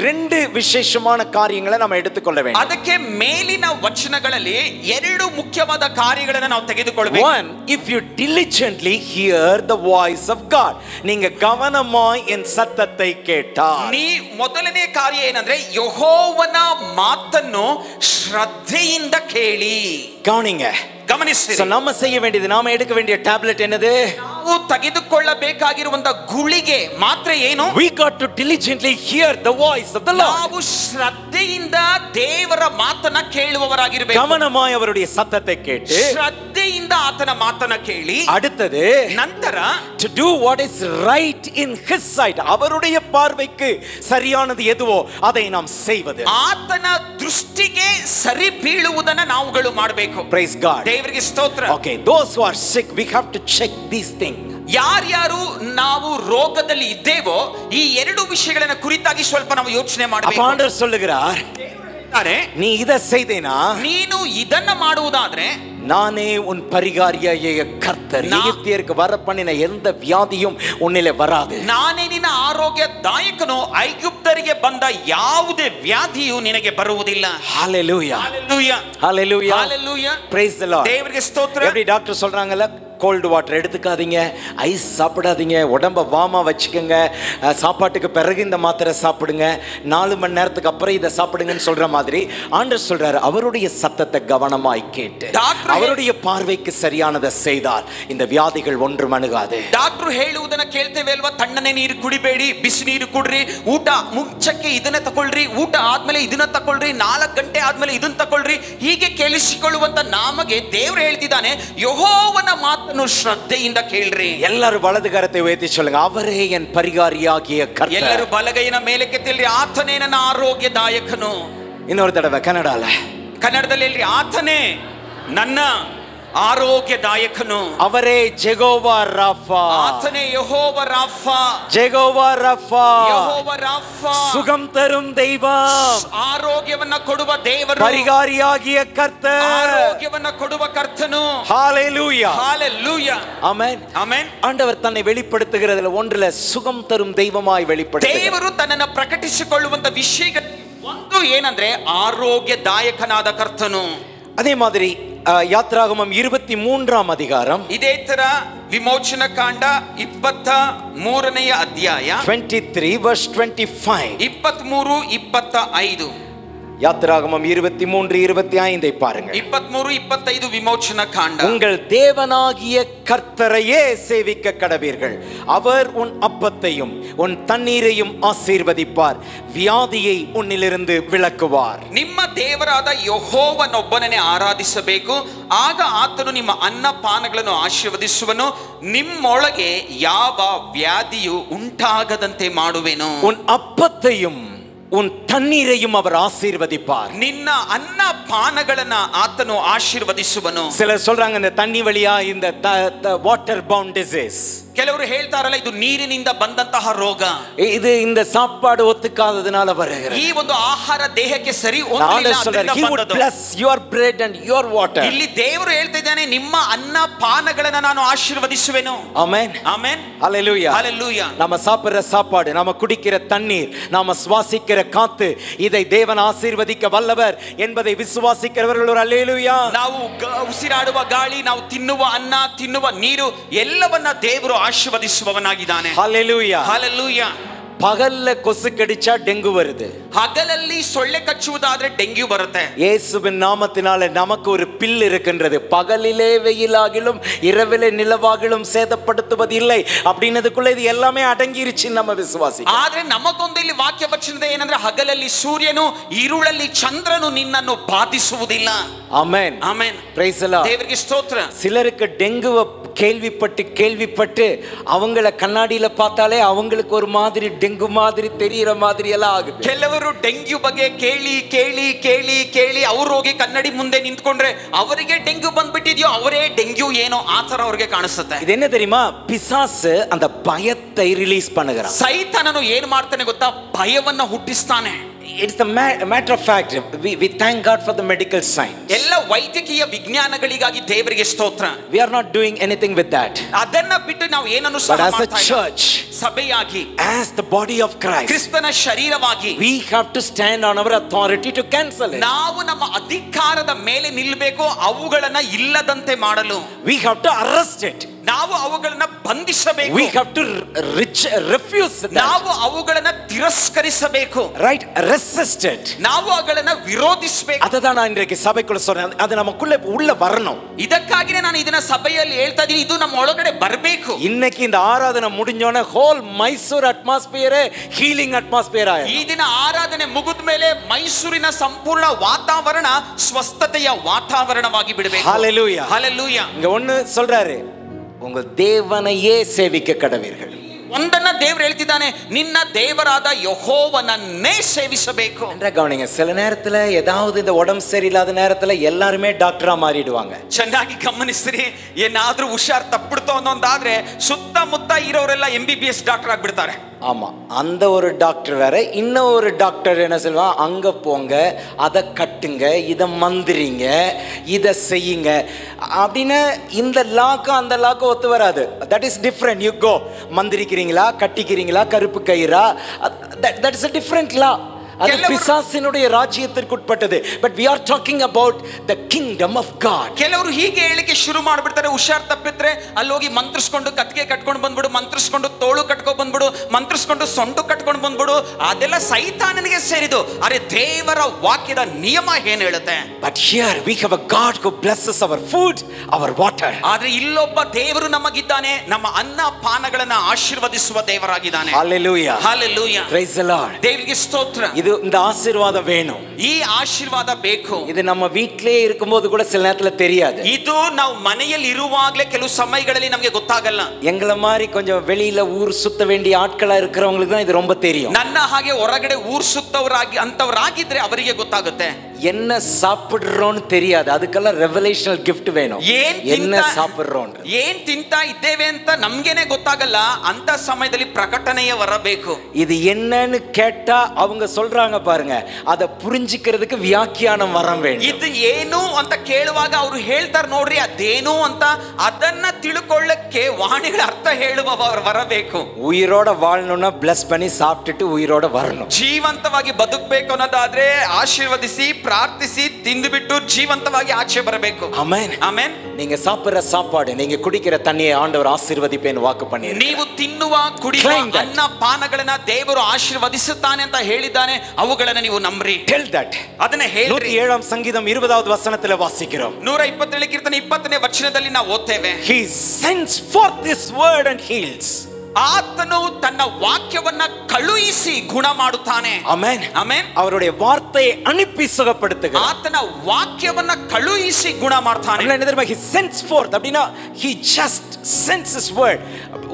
ரெண்டு விசேஷமான காரியங்களை நம்ம எடுத்துக்கொள்ள வேண்டும் ಅದಕ್ಕೆ ಮೇಲಿನ ವಚನಗಳಲ್ಲಿ ಎರಡು ಮುಖ್ಯವಾದ ಕಾರ್ಯಗಳನ್ನು ನಾವು ತೆಗೆದುಕೊಳ್ಬೇಕು One, if you diligently hear the voice of God. நீங்க கவனமாய் என் சத்தத்தை கேட்டால் ನೀ ಮೊದಲನೇ ಕಾರ್ಯ ಏನಂದ್ರೆ ಯಹೋವನ ಮಾತನ್ನು ಶ್ರದ್ಧೆಯಿಂದ ಕೇಳಿ கவனிங்க ಗಮನಿಸಿ So, நம்ம செய்ய வேண்டியது நாம எடுக்க வேண்டிய டேப்லெட் என்னது ನಾವು ತೆಗೆದುಕೊಳ್ಳಬೇಕಾಗಿರುವಂತ ಗುಳಿಗೆ ಮಾತ್ರ ಏನು we got to diligently hear the voice of the Lord ನಾವು ಶ್ರದ್ಧೆಯಿಂದ ದೇವರ ಮಾತನ್ನ ಕೇಳುವವರಾಗಿರ್ಬೇಕು கவனமாய் அவருடைய சத்தத்தை கேட்டு ಶ್ರದ್ಧೆಯಿಂದ ಆತನ ಮಾತನ್ನ ಕೇಳಿ அடுத்தது ನಂತರ to do what is right in his sight அவருடைய பார்வைக்கு சரியானது எதுவோ அதை நாம் செய்வது ಆತನ ದೃಷ್ಟಿಗೆ ಸರಿ ಬೀಳುವುದನ್ನ ನಾವುಗಳು ಮಾಡಬೇಕು praise god ದೇವರಿಗೆ ಸ್ತೋತ್ರ okay those who are sick we have to check these things ಯಾರ್ಯಾರು ನಾವು ರೋಗದಲ್ಲಿ ಇದ್ದೇವೋ ಈ ಎರಡು ವಿಷಯಗಳನ್ನ ಕುರಿತಾಗಿ ಸ್ವಲ್ಪ ನಾವು ಯೋಚನೆ அப்ப ಮಾಡಬೇಕು ஆண்டவர் சொல்லுகிறார் நீ இதை செய்தேனா ನೀನು ಇದನ್ನ ಮಾಡುವುದಾದ್ರೆ நானே உன் பரிகாரியாகிய கர்த்தர் நான்- எகிப்தியருக்கு வர பண்ணின எந்த வியாதியும் உன்னிலே வராது ನಾನೇ ನಿನ್ನ ಆರೋಗ್ಯದಾಯಕನು ಐಗುಪ್ತರಿಗೆ ಬಂದ ಯಾವುದೇ ವ್ಯಾಧಿಯು ನಿನಗೆ ಬರುವುದಿಲ್ಲ hallelujah Hallelujah. hallelujah Hallelujah. praise the lord ದೇವರಿಗೆ ಸ್ತೋತ್ರ எப்படி டாக்டர் சொல்றாங்கல்ல கோல்டு வாட்டர் எடுத்துக்காதீங்க ஐஸ் சாப்பிடாதீங்க உடம்ப வாமா வச்சுக்கோங்க அஹ், சாப்பாட்டுக்கு பிறகு இந்த மாத்திரை சாப்பிடுங்க நாலு மணி நேரத்துக்கு அப்புறம் இதை சாப்பிடுங்கன்னு சொல்ற மாதிரி ஆண்டர் சொல்றாரு அவருடைய சத்தத்தை கவனமாய் கேட்டு டாக்டர் அவருடைய பார்வைக்கு சரியானதை செய்தால் இந்த வியாதிகள் ஒன்றும் அணுகாது ಡಾಕ್ಟ್ರು ಹೇಳುವುದನ್ನ ಕೇಳ್ತೇವೆ ಅಲ್ವಾ ತಣ್ಣನೆ ನೀರು ಕುಡಿಬೇಡಿ ಬಿಸಿ ನೀರು ಕುಡ್ರಿ ಊಟ ಮುಂಚಕ್ಕೆ ಇದನ್ನ ತಗೊಳ್ರಿ ಊಟ ಆದ್ಮೇಲೆ ಇದನ್ನ ತಗೊಳ್ರಿ ನಾಲ್ಕು ಗಂಟೆ ಆದ್ಮೇಲೆ ಇದನ್ನ ತಗೊಳ್ರಿ ಹೀಗೆ ಕೇಳಿಸಿಕೊಳ್ಳುವಂತ ನಮಗೆ ದೇವ್ರು ಹೇಳ್ತಿದ್ದಾನೆ ಯಹೋವನ ಆತನು ಶ್ರದ್ಧೆಯಿಂದ ಕೇಳ್ರಿ ಎಲ್ಲರೂ ಬಲದಗರತೆ ವೇತಿ ಚೊಲ್ಲಂಗ ಅವರೇ ಎನ್ ಪರಿಗಾರಿಯಾಗಿಯ ಕರ್ತ ಎಲ್ಲರೂ ಬಲಗೈನ ಮೇಲಕ್ಕೆ ತಿಳ್ರಿ ಆತನೇ ನನ್ನ ಆರೋಗ್ಯದಾಯಕನು ಇನ್ನೊಂದು ತಡವೆ ಕನ್ನಡ ಅಲ್ಲ ಕನ್ನಡದಲ್ಲಿ ಆತನೇ ನನ್ನ ಆರೋಗ್ಯದಾಯಕನು அவரே ஜெகோவா ராஃபா ಆತನೇ ಯಹೋವ ರಾಫ ஜெகோவா ராஃபா ಯಹೋವ ರಾಫ சுகம் தரும் தெய்வம் ಆರೋಗ್ಯವನ್ನ ಕೊಡುವ ದೇವರು பரிகாரியாகிய கர்த்தர் ಆರೋಗ್ಯವನ್ನ ಕೊಡುವ ಕರ್ತನು ஹalleluya ಹಾಲೆಲೂಯ ஆமென் ಆಮೆನ್ ஆண்டவர் தன்னை வெளிப்படுத்துகிறதுல ஒன்றுல சுகம் தரும் தெய்வமாய் வெளிப்படுத்துகிறார் ದೇವರು ತನ್ನನ್ನ ಪ್ರಕಟಿಸಿಕೊಳ್ಳುವಂತ ವಿಷಯಗಳು ಒಂದು ಏನಂದ್ರೆ ಆರೋಗ್ಯದಾಯಕನಾದ ಕರ್ತನು அதே மாதிரி ಯಾತ್ರಾಗಮಂ ಇರುವತ್ತಿ ಮೂರಾಮ್ ಅಧಿಕಾರಂ ಇದೇ ತರ ವಿಮೋಚನ ಕಾಂಡ ಇಪ್ಪತ್ತ ಮೂರನೆಯ ಅಧ್ಯಾಯ twenty three verse twenty five ಇಪ್ಪತ್ತ್ ಮೂರು ಇಪ್ಪತ್ತ ಐದು யாத்திராகமம் இருபத்தி மூன்று இருபத்தி ஐந்தை பாருங்க ಇಪ್ಪತ್ಮೂರು ಇಪ್ಪತ್ತೈದು ವಿಮೋಚನ ಕಾಂಡ உங்கள் தேவனாகிய கர்த்தரையே சேவிக்க கடவீர்கள் அவர் உன் அப்பத்தையும் உன் தண்ணீரையும் ஆசீர்வதிப்பார் வியாதியை உன்னிலிருந்து விளக்குவார் ನಿಮ್ಮ ದೇವರಾದ ಯಹೋವನೊಬ್ಬನನ್ನೇ ಆರಾಧಿಸಬೇಕು ಆಗ ಆತನು ನಿಮ್ಮ ಅನ್ನ ಪಾನಗಳನ್ನು ಆಶೀರ್ವದಿಸುವನು ನಿಮ್ಮೊಳಗೆ ಯಾವ ವ್ಯಾಧಿಯು ಉಂಟಾಗದಂತೆ ಮಾಡುವೆನು உன் அப்பத்தையும் உன் தண்ணீரையும் அவர் ஆசீர்வதிப்பார் ನಿನ್ನ ಅನ್ನ ಪಾನಗಳನ್ನ ಆತನು ಆಶೀರ್ವದಿಸುವನು சிலர் சொல்றாங்க இந்த தண்ணி வழியா இந்த வாட்டர் பவுண்ட் டிசீஸ் ಕೆಲವರು ಹೇಳ್ತಾರಲ್ಲ ಇದು ನೀರಿನಿಂದ ಬಂದಂತಹ ರೋಗ இது இந்த சாப்பாடு ஒத்துக்காததுனால வருகிறது ಈ ಒಂದು ಆಹಾರ ದೇಹಕ್ಕೆ ಸರಿ நான் ಹೊಂದಲಿಲ್ಲ, ஆண்டவர் சொல்றாரு ಅದರಿಂದ he would ಬಂದದ್ದು. bless your bread and your water ಇಲ್ಲಿ ದೇವರು ಹೇಳ್ತಾ ಇದ್ದಾನೆ ನಿಮ್ಮ ಅನ್ನ ಪಾನಗಳನ್ನ ನಾನು ಆಶೀರ್ವದಿಸುವೆನು amen ಆಮೇನ್ hallelujah Hallelujah. நாம சாப்பிடுற சாப்பாடு நாம குடிக்கிற தண்ணீர் நாம சுவாசிக்கிற காத்து இதை தேவன் ஆசீர்வதிக்க வல்லவர் என்பதை விசுவாசிக்கிறவர்கள் ஒரு அல்லேலூயா ನಾವು ಗ- ಉಸಿರಾಡುವ ಗಾಳಿ ನಾವು ತಿನ್ನುವ ಅನ್ನ ತಿನ್ನುವ ನೀರು ಎಲ್ಲವನ್ನ ದೇವರು ಆಶೀರ್ವದಿಸುವವನಾಗಿದ್ದಾನೆ ஹalleluya ಹಾಲೆಲ್ಲೂಯ பகல்ல கொசு கடிச்சா டெங்கு வருது ಹಗಲಲ್ಲಿ ಸೊಳ್ಳೆ ಕಚ್ಚುವುದಾದ್ರೆ ಡೆಂಗ್ಯೂ ಬರುತ್ತೆ இயேசுவின் நாமத்தினால நமக்கு ஒரு பில் இருக்கின்றது பகலிலே வெயிலாகிலும் இரவிலே நிலவாகிலும் சேதப்படுத்துவது இல்லை அப்படின்னதுக்குள்ள இது எல்லாமே அடங்கிருச்சு நம்ம விசுவாசி ಆದ್ರೆ ನಮಗೊಂದು ಇಲ್ಲಿ ವಾಕ್ಯ ವಚನದ ಏನಂದ್ರೆ ಹಗಲಲ್ಲಿ ಸೂರ್ಯನು ಇರುಳಲ್ಲಿ ಚಂದ್ರನು ನಿನ್ನನ್ನು ಬಾಧಿಸುವುದಿಲ್ಲ ஆமென் ಆಮೇನ್ பிரைஸ் எல்லாம் ದೇವರಿಗೆ ಸ್ತೋತ್ರ சிலருக்கு டெங்குவை கேள்விப்பட்டு கேள்விப்பட்டு அவங்கள கண்ணாடியில பார்த்தாலே அவங்களுக்கு ஒரு மாதிரி டெங்கு மாதிரி தெரியற மாதிரி எல்லாம் ஆகுது ಕೆಲವರು ಡೆಂಗ್ಯೂ ಬಗ್ಗೆ ಕೇಳಿ ಕೇಳಿ ಕೇಳಿ ಕೇಳಿ ಅವ್ರು ಹೋಗಿ ಕನ್ನಡಿ ಮುಂದೆ ನಿಂತ್ಕೊಂಡ್ರೆ ಅವರಿಗೆ ಡೆಂಗ್ಯೂ ಬಂದ್ಬಿಟ್ಟಿದ್ಯೋ ಅವರೇ ಡೆಂಗ್ಯೂ ಏನೋ ಆ ತರ ಅವ್ರಿಗೆ ಕಾಣಿಸುತ್ತೆ இது என்ன தெரியுமா பிசாசு அந்த பயத்தை ரிலீஸ் பண்ணுகிறான் ಸೈತಾನನು ಏನ್ ಮಾಡ್ತಾನೆ ಗೊತ್ತಾ ಭಯವನ್ನ ಹುಟ್ಟಿಸ್ತಾನೆ it's the matter of fact we, we thank god for the medical science ಎಲ್ಲ ವೈದ್ಯಕೀಯ ವಿಜ್ಞಾನಗಳಿಗಾಗಿ ದೇವರಿಗೆ ಸ್ತೋತ್ರ. We are not doing anything with that. ಅದನ್ನ ಬಿಟ್ಟು ನಾವು ಏನನ್ನು ಸಹ as a church ಸಭೆಯಾಗಿ. as the body of christ ಕ್ರಿಸ್ತನ ಶರೀರವಾಗಿ. we have to stand on our authority to cancel it. ನಾವು ನಮ್ಮ ಅಧಿಕಾರದ ಮೇಲೆ ನಿಲ್ಲಬೇಕು ಅವುಗಳನ್ನು ಇಲ್ಲದಂತೆ ಮಾಡಲು. We have to arrest it. ನಾವು ಅವುಗಳನ್ನ ಬಂಧಿಸಬೇಕು we have to rich, refuse that ನಾವು ಅವುಗಳನ್ನ ತಿರಸ್ಕರಿಸಬೇಕು right resist it ನಾವು ಅವುಗಳನ್ನ ವಿರೋಧಿಸಬೇಕು அதை தான் நான் இன்றைக்கு சபைக்குள்ள சொல்றேன் அது நமக்குள்ள உள்ள வரணும் ಇದಕ್ಕಾಗಿನೇ ನಾನು ಇದನ್ನ ಸಭೆಯಲ್ಲಿ ಹೇಳ್ತಾ ಇದ್ದೀನಿ ಇದು ನಮ್ಮ ಒಳಗಡೆ ಬರಬೇಕು இன்னைக்கு இந்த ஆராதனை முடிஞ்சோனே ஹோல் மைசூர் அட்மாஸ்பியரே ஹீலிங் அட்மாஸ்பியர் ಈ ஆயிரும் ದಿನ ಆರಾಧನೆ ಮುಗಿದ ಮೇಲೆ ಮೈಸೂರಿನ ಸಂಪೂರ್ಣ ವಾತಾವರಣ ಸ್ವಸ್ಥತೆಯ ವಾತಾವರಣವಾಗಿ ಬಿಡಬೇಕು Hallelujah. ಹಲೆಲೂಯ இங்க ஒண்ணு சொல்றாரு உங்கள் தேவனையே சேவிக்க கடவீர்கள். ಒಂದನ್ನ ದೇವ್ರು ಹೇಳ್ತಿದ್ದಾನೆ ನಿನ್ನ ದೇವರಾದ ಯಹೋವನನ್ನೇ ಸೇವಿಸಬೇಕು நன்றா கவனிங்க சில நேரத்துல ஏதாவது இந்த உடம்பு சரியில்லாத நேரத்துல எல்லாருமே டாக்டரா மாறிடுவாங்க ಚೆನ್ನಾಗಿ ಗಮನಿಸ್ರಿ ಏನಾದ್ರೂ ಹುಷಾರ್ ತಪ್ಪಿಡ್ತು ಅನ್ನೋದಾದ್ರೆ ಸುತ್ತಮುತ್ತ ಇರೋರೆಲ್ಲ M B B S doctor ಆಗ್ಬಿಡ್ತಾರೆ ஆமா அந்த ஒரு டாக்டர் வேற இன்னும் ஒரு டாக்டர் என்ன சொல்லுவான் அங்க போங்க அதை கட்டுங்க இதை மந்திரிங்க இதை செய்யுங்க அப்படின்னு இந்த லாக்கும் அந்த லாக்கும் ஒத்து வராது that is different you go மந்திரிக்கிறீங்களா கட்டிக்கிறீங்களா? கருப்பு கயிறா? That is a different law அது பிசாசினுடைய ರಾಜ್ಯத்திற்குட்பட்டது but we are talking about the kingdom of god ಕೆಲವರು ಹೀಗೆ ಹೇಳಲಿಕ್ಕೆ ಶುರು ಮಾಡಿಬಿಡ್ತಾರೆ ಹುಷಾರ್ ತಪ್ಪಿದ್ರೆ ಅಲ್ಲಿ ಹೋಗಿ ಮಂತ್ರಿಸ್ಕೊಂಡು ಕತ್ತಿಗೆ ಕಟ್ಕೊಂಡು ಬಂದ್ಬಿಡು ಮಂತ್ರಿಸ್ಕೊಂಡು ತೋಳು ಕಟ್ಕೊಂಡು ಬಂದ್ಬಿಡು ಮಂತ್ರಿಸ್ಕೊಂಡು ಸೊಂಟು ಕಟ್ಕೊಂಡು ಬಂದ್ಬಿಡು ಅದೆಲ್ಲ ಸೈತಾನನಿಗೆ ಸೇರಿದು ಅರೆ ದೇವರ ವಾಕ್ಯದ ನಿಯಮ ಏನು ಹೇಳುತ್ತೆ but here we have a God who blesses our food our water ಆದ್ರೆ ಇಲ್ಲೊಬ್ಬ ದೇವರು ನಮಗಿದ್ದಾನೆ ನಮ್ಮ ಅನ್ನ ಪಾನಗಳನ್ನ ಆಶೀರ್ವದಿಸುವ ದೇವರಾಗಿದ್ದಾನೆ hallelujah hallelujah praise the Lord ದೇವರಿಗೆ ಸ್ತೋತ್ರ ಇದು இது இந்த ஆசீர்வாதம் வேணும் ಈ ಆಶೀರ್ವಾದ ಬೇಕು இது நம்ம வீட்டிலே இருக்கும்போது கூட சில நேரத்துல தெரியாது ಇದು ನಾವು ಮನೆಯಲ್ಲಿ ಇರುವಾಗ್ಲೇ ಕೆಲವು ಸಮಯಗಳಲ್ಲಿ ನಮಗೆ ಗೊತ್ತಾಗಲ್ಲ எங்களை மாதிரி கொஞ்சம் வெளியில ஊர் சுத்த வேண்டிய ஆட்களா இருக்கிறவங்களுக்கு தான் இது ரொம்ப தெரியும் ನನ್ನ ಹಾಗೆ ಹೊರಗಡೆ ಊರ್ ಸುತ್ತವರಾಗಿ ಅಂತವರಾಗಿದ್ರೆ ಅವರಿಗೆ ಗೊತ್ತಾಗುತ್ತೆ என்ன சாப்பிடுறோம்னு தெரியாது அதுக்கெல்லாம் ரெவலேஷனல் gift வேணும் ಏನ್ என்ன ತಿಂತಾ- சாப்பிடுறோம் ಏನ್ ತಿಂತಾ ಇದ್ದೇವೆ ಅಂತ ನಮ್ಗೇನೆ ಗೊತ್ತಾಗಲ್ಲ ಅಂತ ಸಮಯದಲ್ಲಿ ಪ್ರಕಟಣೆಯ ಬರಬೇಕು இது என்னன்னு கேட்டா அவங்க சொல்றாங்க பாருங்க அதை புரிஞ்சுக்கிறதுக்கு வியாக்கியானம் வரம் வேண்டும் ಇದು ಏನು ಅಂತ ಕೇಳುವಾಗ ಅವ್ರು ಹೇಳ್ತಾರೆ ನೋಡ್ರಿ ಅದೇನು ಅಂತ ಅದನ್ನ ತಿಳ್ಕೊಳ್ಳಕ್ಕೆ ವಾಣಿಗಳ ಅರ್ಥ ಹೇಳುವವರು ಬರಬೇಕು உயிரோட வாழணும்னா bless பண்ணி சாப்பிட்டுட்டு உயிரோட வரணும் ಜೀವಂತವಾಗಿ ಬದುಕಬೇಕು ಅನ್ನೋದಾದ್ರೆ ಆಶೀರ್ವದಿಸಿ ಪ್ರಾರ್ಥಿಸಿ ತಿಂದುಬಿಟ್ಟು ಜೀವಂತವಾಗಿ ಆಚೆ ಬರಬೇಕು ஆமென் ಆಮೇನ್ நீங்க சாப்பிடுற சாப்பாடு நீங்க குடிக்கிற தண்ணியை ஆண்டவர் ஆசீர்வதிப்பேன்னு வாக்கு பண்ணி ನೀವು ತಿನ್ನುವ ಕುಡಿಯುವ Claim that. ಅನ್ನ ಪಾನಗಳನ್ನ ದೇವರು ಆಶೀರ್ವದಿಸುತ್ತಾನೆ ಅಂತ ಹೇಳಿದ್ದಾನೆ ಅವುಗಳನ್ನ ನೀವು ನಂಬ್ರಿ Tell that. ಅದನ್ನ நூத்தி ಹೇಳ್ರಿ ஏழாம் சங்கீதம் இருபதாவது வசனத்துல வாசிக்கிறோம் ನೂರ ಇಪ್ಪತ್ತೇಳು ಕೀರ್ತನೆ ಇಪ್ಪತ್ತನೇ ವಚನದಲ್ಲಿ ನಾವು ಓದ್ತೇವೆ He sends forth this word and heals. ಆತನು ತನ್ನ ವಾಕ್ಯವನ್ನ ಕಳುಹಿಸಿ ಗುಣ ಮಾಡುತ್ತಾನೆ Amen. ಆಮೇನ್ அவருடைய வார்த்தையை அனுப்பி சுகப்படுத்துகிறார் ಆತನ ವಾಕ್ಯವನ್ನ ಕಳುಹಿಸಿ ಗುಣ ಮಾಡ್ತಾನೆ அப்படின்னா என்ன தெரியுமா? He sends forth அப்படின்னா he just sends his word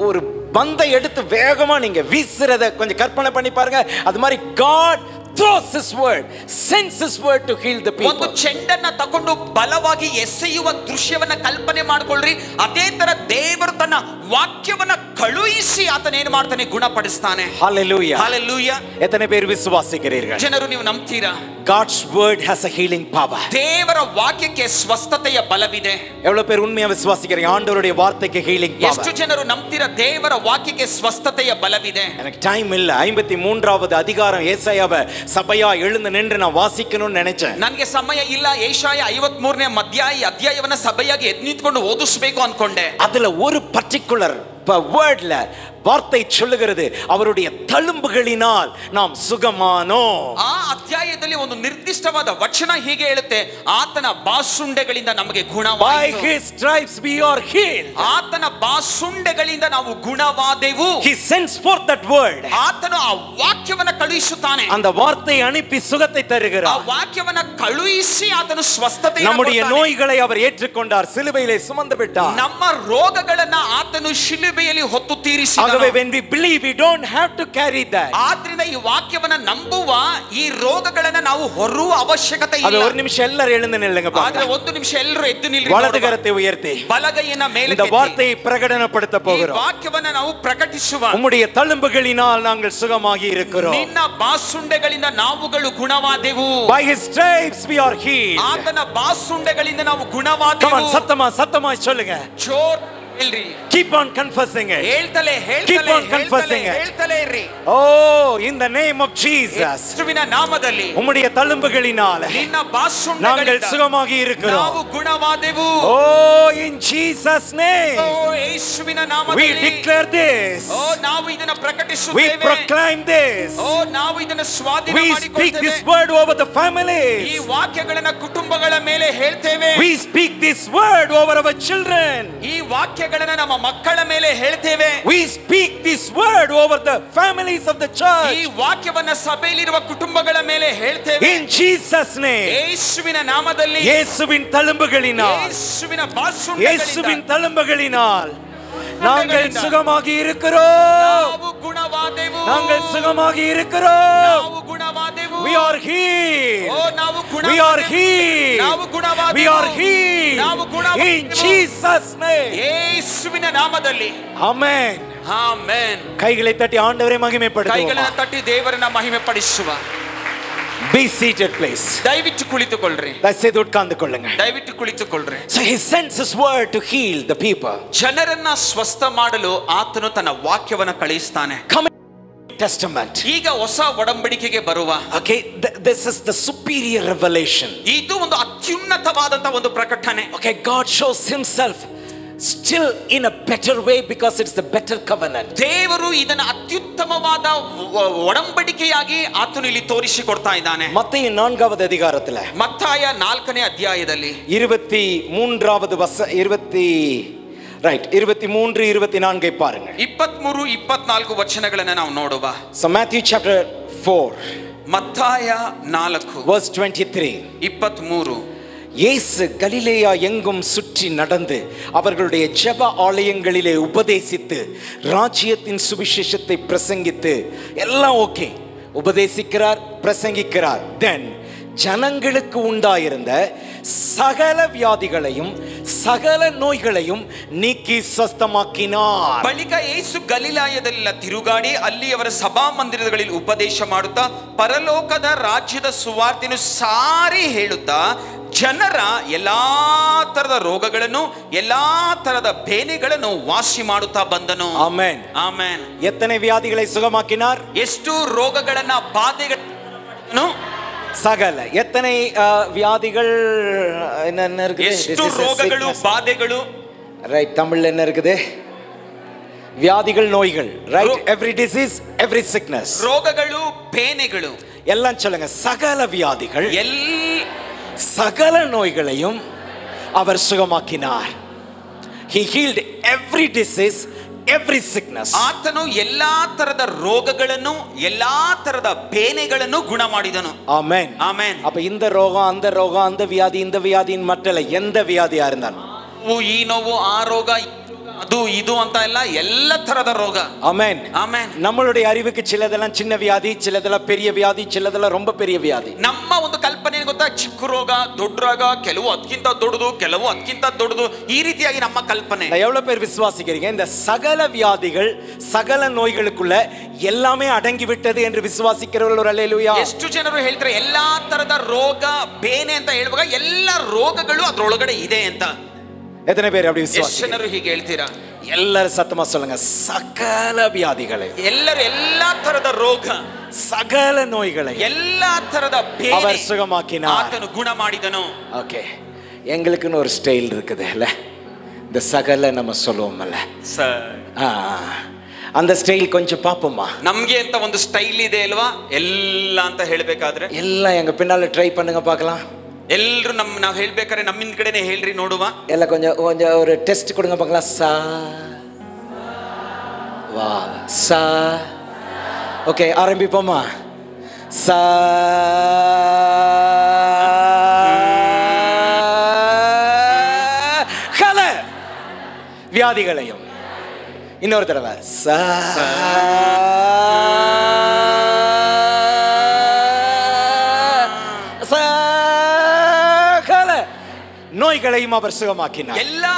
ஒரு பந்தை எடுத்து வேகமா நீங்க வீசுறத கொஞ்சம் கற்பனை பண்ணி பாருங்க அது மாதிரி God throws his word sends his word to heal the ಒಂದು people ಚೆಂಡನ್ನ ತಕೊಂಡು ಬಲವಾಗಿ ಎಸೆಯುವ ದೃಶ್ಯವನ್ನ ಕಲ್ಪನೆ ಮಾಡ್ಕೊಳ್ರಿ ಅದೇ ತರ ದೇವರು ತನ್ನ ವಾಕ್ಯವನ್ನ ಕಳುಹಿಸಿ ಆತನ ಏನ್ ಮಾಡ್ತಾನೆ ಗುಣಪಡಿಸ್ತಾನೆ hallelujah ಹಾಲೆಲೂಯ எத்தனை பேர் விசுவாசிக்கிறீர்கள் ಜನರು ನೀವು ನಂಬ್ತೀರಾ God's word has a healing power ದೇವರ ವಾಕ್ಯಕ್ಕೆ ಸ್ವಸ್ಥತೆಯ ಬಲವಿದೆ எவ்வளவு பேர் உண்மையா விசுவாசிக்கிறீங்க ஆண்டவருடைய வார்த்தைக்கு ஹீலிங் ಎಷ್ಟು ಜನರು ನಂಬ್ತೀರಾ ದೇವರ ವಾಕ್ಯಕ್ಕೆ ಸ್ವಸ್ಥತೆಯ ಬಲವಿದೆ எனக்கு டைம் இல்ல ஐம்பத்தி மூன்றாவது அதிகாரம் ஏசாயாவை சபையா எழுந்து நின்று நான் வாசிக்கணும்னு நினைச்சேன் ನನಗೆ ಸಮಯ ಇಲ್ಲ ಏಷಾಯ ಐವತ್ ಮೂರನೇ ಮಧ್ಯಾಯ ಅಧ್ಯಾಯವನ್ನ ಸಭೆಯಾಗಿ ಎದ್ ನಿಂತ್ಕೊಂಡು ಓದಿಸ್ಬೇಕು ಅನ್ಕೊಂಡೆ அதுல ஒரு பர்டிகுலர் வேர்ட்ல வார்த்தை சொல்லுகிறது அவருடைய தழும்புகளினால் நாம் சுகமானோம் ಆ ಅಧ್ಯಾಯದಲ್ಲಿ ಒಂದು ನಿರ್ದಿಷ್ಟವಾದ ವಚನ ಹೀಗೆ ಹೇಳುತ್ತೆ ಆತನ ಬಾಸುಂಡೆಗಳಿಂದ ನಮಗೆ by ಗುಣವಾಯಿತು his stripes we are healed ಆತನ ಬಾಸುಂಡೆಗಳಿಂದ ನಾವು ಗುಣವಾದೆವು he sends forth that word ಆತನು ಆ ವಾಕ್ಯವನ್ನ ಕಳುಹಿಸುತ್ತಾನೆ அந்த வார்த்தை அனுப்பி சுகத்தை ಆ தருகிறார் ವಾಕ್ಯವನ್ನ ಕಳುಹಿಸಿ ಆತನು ಸ್ವಸ್ಥತೆ நம்முடைய நோய்களை அவர் ஏற்றுக்கொண்டார் சிலுவையிலே சுமந்து விட்டார் ನಮ್ಮ ರೋಗಗಳನ್ನ ಆತನು ಶಿಲುಬೆಯಲ್ಲಿ ಹೊತ್ತು ತೀರಿಸಿ ஆகவே when we believe we don't have to carry that ಆದ್ರಿಂದ ಈ ವಾಕ್ಯವನ್ನ ನಂಬುವ ಈ ರೋಗಗಳನ್ನ ನಾವು ಹೊರುವ ಅವಶ್ಯಕತೆ அது ಇಲ್ಲ ஒரு நிமிஷம் எல்லாரும் எழுந்து நில்லுங்க ಆದ್ರೆ பாருங்க ಒಂದು ನಿಮಿಷ ಎಲ್ಲರೂ ಎದ್ದು ನಿಲ್ರಿ வலது ನೋಡುವ. கரத்தை உயர்த்தி ಬಲಗೈಯನ್ನ ಮೇಲೆ இந்த ಕೆತ್ತಿ. வார்த்தையை பிரகடனப்படுத்த ಈ போகிறோம் ವಾಕ್ಯವನ್ನ ನಾವು ಪ್ರಕಟಿಸುವ உம்முடைய தழும்புகளினால் நாங்கள் சுகமாகி இருக்கிறோம் ನಿನ್ನ ಬಾಸುಂಡೆಗಳಿಂದ ನಾವುಗಳು ಗುಣವಾದೆವು by his stripes we are healed ಆತನ ಬಾಸುಂಡೆಗಳಿಂದ ನಾವು come on ಗುಣವಾದೆವು சத்தமா சத்தமா சொல்லுங்க ಜೋರ್ ಹೇಳ್ರಿ keep on confessing it ಹೇಳ್ತಲೇ Keep ಹೇಳ್ತಲೇ on confessing ಹೇಳ್ತಲೇ it. ಹೇಳ್ತಲೇ ಇರ್ರಿ oh in the name of jesus ಯೇಸುವಿನ ನಾಮದಲ್ಲಿ உம்முடைய தழும்புகளினால ನಿನ್ನ நாங்கள் ಬಾಸುಂಡೆಗಳಿಂದ சுகமாகி ನಾವು இருக்கிறோம் ಗುಣವಾದೆವು oh in jesus name ಓ ಯೇಸುವಿನ we ನಾಮದಲ್ಲಿ declare this ಓ ನಾವು ಇದನ್ನ we ಪ್ರಕಟಿಸುತ್ತೇವೆ proclaim this ಓ ನಾವು ಇದನ್ನ ಸ್ವಾಧೀನ we speak ಮಾಡಿಕೊಳ್ಳುತ್ತೇವೆ this word over the ಈ families ವಾಕ್ಯಗಳನ್ನ ಕುಟುಂಬಗಳ ಮೇಲೆ ಹೇಳ್ತೇವೆ we speak this word over our children ಈ ವಾಕ್ಯಗಳನ್ನ ನಮ್ಮ ಮಕ್ಕಳ ಮೇಲೆ ಹೇಳ್ತೇವೆ we speak this word over the families of the ಈ church ವಾಕ್ಯವನ್ನ ಸಭೆಯಲ್ಲಿರುವ ಕುಟುಂಬಗಳ ಮೇಲೆ ಹೇಳ್ತೇವೆ in jesus name ಯೇಸುವಿನ ನಾಮದಲ್ಲಿ இயேசுவின் தழும்புகளினால் ಯೇಸುವಿನ இயேசுவின் ಬಾಸುಂಡೆಗಳಿಂದ தழும்புகளினால் நாங்கள் தழும்புகளினால் சுகமாகி இருக்கிறோம் ನಾವು ಗುಣವಾದೆವು நாங்கள் சுகமாகி இருக்கிறோம் ನಾವು ಗುಣವಾದೆವು We are healed. We are healed. We are healed. In Jesus' name. ಯೇಸುವಿನ ನಾಮದಲ್ಲಿ ಆಮೆನ್ ಆಮೆನ್ ಕೈகளை ತಟ್ಟಿ ಆಂಡವರೇ ಮಹಿಮೆ ಪಡಿಸುವ ಕೈಗಳನ್ನು ತಟ್ಟಿ ದೇವರನ್ನ ಮಹಿಮೆ ಪಡಿಸುವ be seated please ದಯವಿಟ್ಟು ಕುಳಿತುಕೊಳ್ಳ್ರಿ ದಯವಿಟ್ಟು ಉತ್ಕಾಂದುಕೊಳ್ಳಂಗ ದಯವಿಟ್ಟು ಕುಳಿತುಕೊಳ್ಳ್ರಿ so he sends his word to heal the people ಜನರನ್ನ ಸ್ವಸ್ಥ ಮಾಡಲು ಆತನು ತನ್ನ ವಾಕ್ಯವನ್ನು ಕಳಿಸ್ತಾನೆ come in testament ಈಗ ಹೊಸ ಒಡಂಬಡಿಕೆಗೆ ಬರುವ okay th- this is the superior revelation ಇದು ಒಂದು ಅತ್ಯುನ್ನತವಾದಂತ ಒಂದು ಪ್ರಕಟಣೆ okay god shows himself still in a better way because it's the better covenant ದೇವರು ಇದನ್ನ ಅತ್ಯುತ್ತಮವಾದ ಒ- ಒಡಂಬಡಿಕೆಯಾಗಿ ಆತನು ಇಲ್ಲಿ ತೋರಿಸಿಕೊಡ್ತಾ ಇದ್ದಾನೆ மத்திய நான்காவது அதிகாரத்துல ಮತ್ತಾಯ ನಾಲ್ಕನೇ ಅಧ್ಯಾಯದಲ್ಲಿ இருபத்தி மூன்றாவது வச இருபத்தி ரைட் இருபத்தி மூன்று இருபத்தி நான்கை பாருங்க ಇಪ್ಪತ್ಮೂರು ಇಪ್ಪತ್ನಾಲ್ಕು ವಚನಗಳನ್ನ ನಾವು ನೋಡುವ so matthew chapter 4 ಮತ್ತಾಯ ನಾಲ್ಕು verse 23 ಇಪ್ಪತ್ಮೂರು இயேசு கலிலேயா எங்கும் சுற்றி நடந்து அவர்களுடைய ஜெப ஆலயங்களிலே உபதேசித்து ராஜ்யத்தின் சுவிசேஷத்தை பிரசங்கித்து எல்லாம் ஓகே உபதேசிக்கிறார் பிரசங்கிக்கிறார் தென் ஜனங்களுக்கு உண்டாயிருந்த சகல வியாதிகளையும் சகல நோய்களையும் நீக்கி ಸ್ವಸ್ಥಮಾಕಿನಾರ್ ಬಳಿಕ ಏಸು ಗಲಿಲಾಯದಲ್ಲ ತಿರುಗಾಡಿ ಅಲ್ಲಿ ಅವರ ಸಭಾ ಮಂದಿರಗಳಲ್ಲಿ ಉಪದೇಶ ಮಾಡುತ್ತಾ ಪರಲೋಕದ ರಾಜ್ಯದ ಸುವಾರ್ತೆಯನ್ನು ಸಾರಿ ಹೇಳುತ್ತಾ ಜನರ ಎಲ್ಲಾ ತರದ ರೋಗಗಳನ್ನು ಎಲ್ಲಾ ತರದ ಬೇನೆಗಳನ್ನು ವಾಸಿ ಮಾಡುತ್ತಾ ಬಂದನು ಆಮೆನ್ ಆಮೇನ್ எத்தனை வியாதிகளை சுகமாக்கினார் ಎಷ್ಟು ರೋಗಗಳನ್ನ ಬಾಧೆಗಳನ್ನು சகல எத்தனை அஹ், வியாதிகள் என்ன இருக்குது ಎಷ್ಟು ರೋಗಗಳು ಬಾಧೆಗಳು ரைட் தமிழ்ல என்ன இருக்குது வியாதிகள் நோய்கள் right row- every disease every sickness ರೋಗಗಳು ಬೇನೆಗಳು எல்லாம் சொல்லுங்க சகல வியாதிகள் ಎಲ್ சகல நோய்களையும் அவர் சுகமாக்கினார் he healed every disease every sickness ಆತನು ಎಲ್ಲಾ ತರದ ರೋಗಗಳನ್ನು ಎಲ್ಲಾ ತರದ ಬೇನೆಗಳನ್ನು ಗುಣ ಮಾಡಿದನು ஆமென் ಆಮೇನ್ அப்ப இந்த ரோகம் அந்த ரோகம் அந்த வியாதி இந்த வியாதியின் மற்றல எந்த வியாதியா இருந்தாலும் ನೋವು, ಈ ನೋವು ಆ ರೋಗ ಅದು ಇದು ಅಂತ ಎಲ್ಲ ಎಲ್ಲ ತರದ ರೋಗ ஆமென் ಆಮೇನ್ நம்மளுடைய அறிவுக்கு சிலதெல்லாம் சின்ன வியாதி சிலதெல்லாம் பெரிய வியாதி சிலதெல்லாம் ரொம்ப பெரிய வியாதி ನಮ್ಮ ಒಂದು ಕಲ್ಪನೆ ಗೊತ್ತಾ ಚಿಕ್ಕ ರೋಗ ದೊಡ್ಡ ರೋಗ ಕೆಲವು ಅದಕ್ಕಿಂತ ದೊಡ್ಡದು ಕೆಲವು ಅದಕ್ಕಿಂತ ದೊಡ್ಡದು ಈ ರೀತಿಯಾಗಿ ನಮ್ಮ ಕಲ್ಪನೆ நான் எவ்வளவு பேர் விசுவாசிக்கிறீங்க இந்த சகல வியாதிகள் சகல நோய்களுக்குள்ள எல்லாமே அடங்கி விட்டது என்று விசுவாசிக்கிறவர்கள் ஒரு அல்லேலூயா ಎಷ್ಟು ಜನರು ಹೇಳ್ತಾರೆ ಎಲ್ಲಾ ತರದ ರೋಗ ಬೇನೆ ಅಂತ ಹೇಳುವಾಗ ಎಲ್ಲ ರೋಗಗಳು ಅದ್ರೊಳಗಡೆ ಇದೆ ಅಂತ எத்தனை பேர் அப்படி ಎಷ್ಟು விசுவாசி ಜನರು ಹೀಗೆ ಹೇಳ್ತೀರಾ எல்லாரும் சத்தமா சொல்லுங்க சகல வியாதிகளை ಎಲ್ಲರೂ ಎಲ್ಲಾ ತರದ ರೋಗ சகல நோய்களை ಎಲ್ಲಾ ತರದ ಬೇನೆ அவர் சுகமாக்கினார் ಆತನು ಗುಣ ಮಾಡಿದನು ஓகே எங்களுக்குன்னு ஒரு ஸ்டைல் இருக்குது இல்ல இந்த சகல நம்ம சொல்லுவோம்ல ஆ, அந்த ஸ்டைல் கொஞ்சம் பார்ப்போமா ನಮ್ಗೆ ಅಂತ ಒಂದು ಸ್ಟೈಲ್ ಇದೆ ಅಲ್ವಾ ಎಲ್ಲ ಅಂತ ಹೇಳ್ಬೇಕಾದ್ರೆ எல்லாம் எங்க பின்னால ட்ரை பண்ணுங்க பார்க்கலாம் ಎಲ್ರು ನಮ್ ನಾವ್ ಹೇಳ್ಬೇಕಾದ್ರೆ ನಮ್ಮಿಂದ ಕಡೆನೆ ಹೇಳ್ರಿ ನೋಡುವ எல்லாம் கொஞ்சம் கொஞ்சம் ஒரு டெஸ்ட் கொடுங்க பார்க்கலாம் சா வா சா ஓகே ஆரம்பிப்போமா சா கல வியாதிகளையும் இன்னொரு தடவை சா ರೋಗಗಳೆಯೂ ಅವರು ಸುಗಮಾಕಿನ ಎಲ್ಲಾ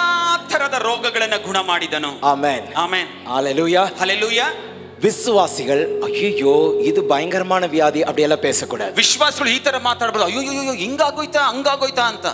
ತರದ ರೋಗಗಳನ್ನು ಗುಣ ಮಾಡಿದನು ಆಮೇನ್ ಆಮೇನ್ ಹಾಲೆಲೂಯಾ ಹಾಲೆಲೂಯಾ ವಿಶ್ವಾಸಿಗಳು ಅಯ್ಯೋ ಇದು ಭಯಂಕರಮಾನ ವ್ಯಾಧಿ ಅಪ್ಪ ಎಲ್ಲ ಪೇಸಕೂಡದು ವಿಶ್ವಾಸಿಗಳು ಈ ತರ ಮಾತಾಡಬಾರ್ದು ಅಯ್ಯೋ ಅಯ್ಯೋ ಹಿಂಗಾಗೋಯ್ತಾ ಹಂಗಾಗೋಯ್ತಾ ಅಂತ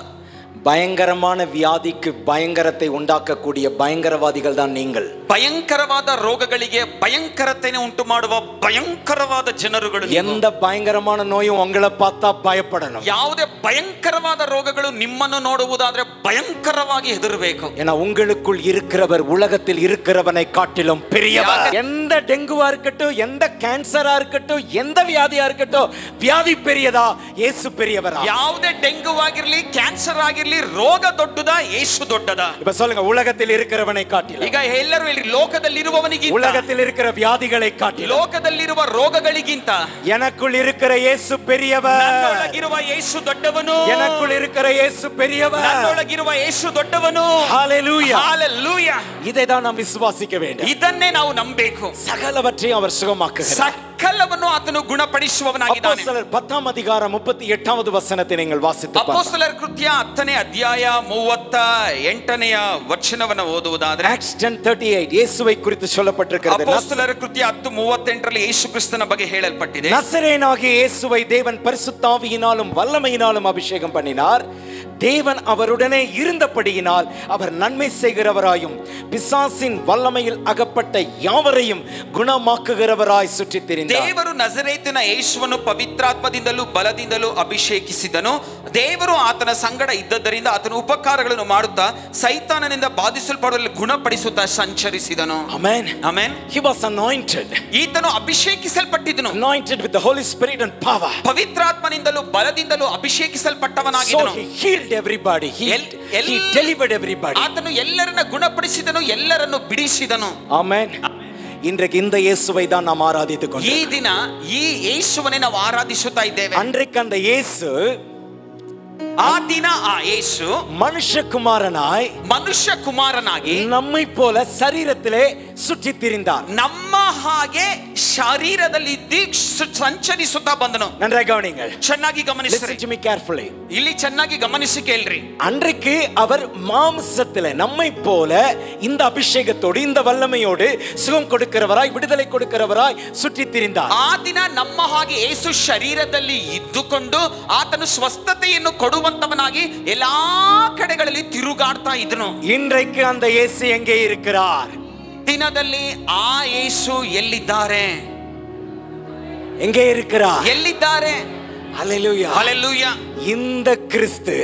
பயங்கரமான வியாதிக்கு பயங்கரத்தை உண்டாக்கக்கூடிய பயங்கரவாதிகள் தான் நீங்கள் ಭಯಂಕರವಾದ ರೋಗಗಳಿಗೆ ಭಯಂಕರತೆನೆ ಉಂಟು ಮಾಡುವ ಭಯಂಕರವಾದ ಜನರುಗಳು ನೀವು. எந்த பயங்கரமான நோயும் உங்களை பார்த்தா பயப்படணும் ಯಾವುದೇ ಭಯಂಕರವಾದ ರೋಗಗಳು ನಿಮ್ಮನ್ನು ನೋಡುವುದಾದ್ರೆ ಭಯಂಕರವಾಗಿ ಹೆದರಬೇಕು ஏன்னா உங்களுக்குள் இருக்கிறவர் உலகத்தில் இருக்கிறவனை காட்டிலும் பெரியவர் யாக- எந்த டெங்குவா இருக்கட்டும் எந்த கேன்சரா இருக்கட்டும் எந்த வியாதியா இருக்கட்டும் வியாதி பெரியதா இயேசு பெரியவரா ಯಾವುದೇ ಡೆಂಗು ಆಗಿರ್ಲಿ ಕ್ಯಾನ್ಸರ್ ಆಗಿರ್ಲಿ ರೋಗ ದೊಡ್ಡದ ಏಸು ದೊಡ್ಡದ இப்ப சொல்லுங்க உலகத்தில் இருக்கிறவனை காட்டிலும் ಈಗ ಎಲ್ಲರೂ ಹೇಳಿ ಲೋಕದಲ್ಲಿರುವವನಿಗಿಂತ உலகத்தில் இருக்கிற வியாதிகளை காட்டிலும் ಲೋಕದಲ್ಲಿರುವ ರೋಗಗಳಿಗಿಂತ எனக்குள் இருக்கிற இயேசு பெரியவர் ನನ್ನೊಳಗಿರುವ ಏಸು ದೊಡ್ಡವನು எனக்குள் இருக்கிற இயேசு பெரியவர் ನನ್ನೊಳಗಿರುವ ಏಸು ದೊಡ್ಡವನು ஹalleluya ಹಾಲೆಲೂಯ இதை தான் நாம் விசுவாசிக்க வேண்டும் ಇದನ್ನೇ ನಾವು ನಂಬಬೇಕು சகலவற்றையும் அவர் சுகமாக்குகிறார் ಸಕಲವನ್ನು ಆತನು ಗುಣಪಡಿಸುವವನಾಗಿದ್ದಾನೆ அப்போஸ்தலர் பத்தாம் அதிகாரம் முப்பத்தி எட்டாவது வசனத்தை நீங்கள் வாசித்து பாருங்கள். ಅಪೋಸ್ತಲರ ಕೃತ್ಯ ಹತ್ತನೇ ಅಧ್ಯಾಯ ಮೂವತ್ತ ಎಂಟನೆಯ ವಚನವನ್ನು ಓದುವುದಾದ್ರೆ Acts 10:38 இயேசுவை குறித்து சொல்லப்பட்டிருக்கிறது ಅಪೋಸ್ತಲರ ಕೃತ್ಯ ಹತ್ತು ಮೂವತ್ತೆಂಟರಲ್ಲಿ ಯೇಸು ಕ್ರಿಸ್ತನ ಬಗ್ಗೆ ಹೇಳಲ್ಪಟ್ಟಿದೆ நசரேனாகிய இயேசுவை தேவன் பரிசுத்தாவியினாலும் வல்லமையினாலும் அபிஷேகம் பண்ணினார் தேவன் அவருடனே இருந்தபடியினால் அவர் நன்மை செய்கிறவராயும் பிசாசின் வல்லமையில் அகப்பட்ட யாவரையும் குணமாக்குகிறவராய் சுற்றித் திரிந்தார் ದೇವರು ನಜರೇತಿನ ಯೇಸುವನ್ನು ಪವಿತ್ರಾತ್ಮದಿಂದಲೂ ಬಲದಿಂದಲೂ ಅಭಿಷೇಕಿಸಿದನು ದೇವರು ಆತನ ಸಂಗಡ ಇದ್ದದ್ದರಿಂದ ಆತನ ಉಪಕಾರಗಳನ್ನು ಮಾಡುತ್ತಾ ಸೈತಾನನಿಂದ ಬಾಧಿಸಲ್ಪಡುವಲ್ಲಿ ಗುಣಪಡಿಸುತ್ತಾ ಸಂಚರಿಸಿದನು Amen. Amen He was anointed, ಈತನು ಅಭಿಷೇಕಿಸಲ್ಪಟ್ಟಿದ್ದನು anointed with the Holy Spirit and power. ಪವಿತ್ರಾತ್ಮನಿಂದಲೂ ಬಲದಿಂದಲೂ So ಅಭಿಷೇಕಿಸಲ್ಪಟ್ಟವನಾಗಿದ್ದನು he healed everybody. He, L- he L- delivered everybody. ಆತನು ಎಲ್ಲರನ್ನ ಗುಣಪಡಿಸಿದನು ಎಲ್ಲರನ್ನು ಬಿಡಿಸಿದನು Amen. இன்றைக்கு இந்த இயேசுவை தான் நாம் ஆராதித்துக் ಈ கொண்டோம் ದಿನ ಈ ಯೇಸುವನ್ನೇ ನಾವು ಆರಾಧಿಸುತ್ತಾ ಇದ್ದೇವೆ அன்றைக்கு அந்த இயேசு ಆ ದಿನ ಆ ಯೇಸು மனுஷகுமாரனாய் ಮನುಷ್ಯ ಕುಮಾರನಾಗಿ நம்மை போல சரீரத்திலே சுற்றித் திரிந்தார் ನಮ್ಮ ಹಾಗೆ ಶರೀರದಲ್ಲಿ ಇದ್ದು ಸು- ಸಂಚರಿಸುತ್ತಾ ಬಂದನು நன்றாக கவனிங்கள் ಚೆನ್ನಾಗಿ ಗಮನಿಸ್ರಿ Listen to me carefully. ಇಲ್ಲಿ ಚೆನ್ನಾಗಿ ಗಮನಿಸಿ ಕೇಳ್ರಿ அன்றைக்கு அவர் மாம்சத்திலே நம்மை போல இந்த அபிஷேகத்தோடு இந்த வல்லமையோடு சுகம் கொடுக்கிறவராய் விடுதலை கொடுக்கிறவராய் சுற்றித் திரிந்தார் ಆ ದಿನ ನಮ್ಮ ಹಾಗೆ ಏಸು ಶರೀರದಲ್ಲಿ ಇದ್ದುಕೊಂಡು ಆತನು ಸ್ವಸ್ಥತೆಯನ್ನು ಕೊಡುವಂತವನಾಗಿ ಎಲ್ಲಾ ಕಡೆಗಳಲ್ಲಿ ತಿರುಗಾಡ್ತಾ ಇದ್ದನು இன்றைக்கு அந்த இயேசு எங்கே இருக்கிறார் ದಿನದಲ್ಲಿ ಆ ಯೇಸು ಎಲ್ಲಿದ್ದಾರೆ எங்கே இருக்கிறார் ಎಲ್ಲಿದ್ದಾರೆ Hallelujah. Hallelujah. இந்த கிறிஸ்து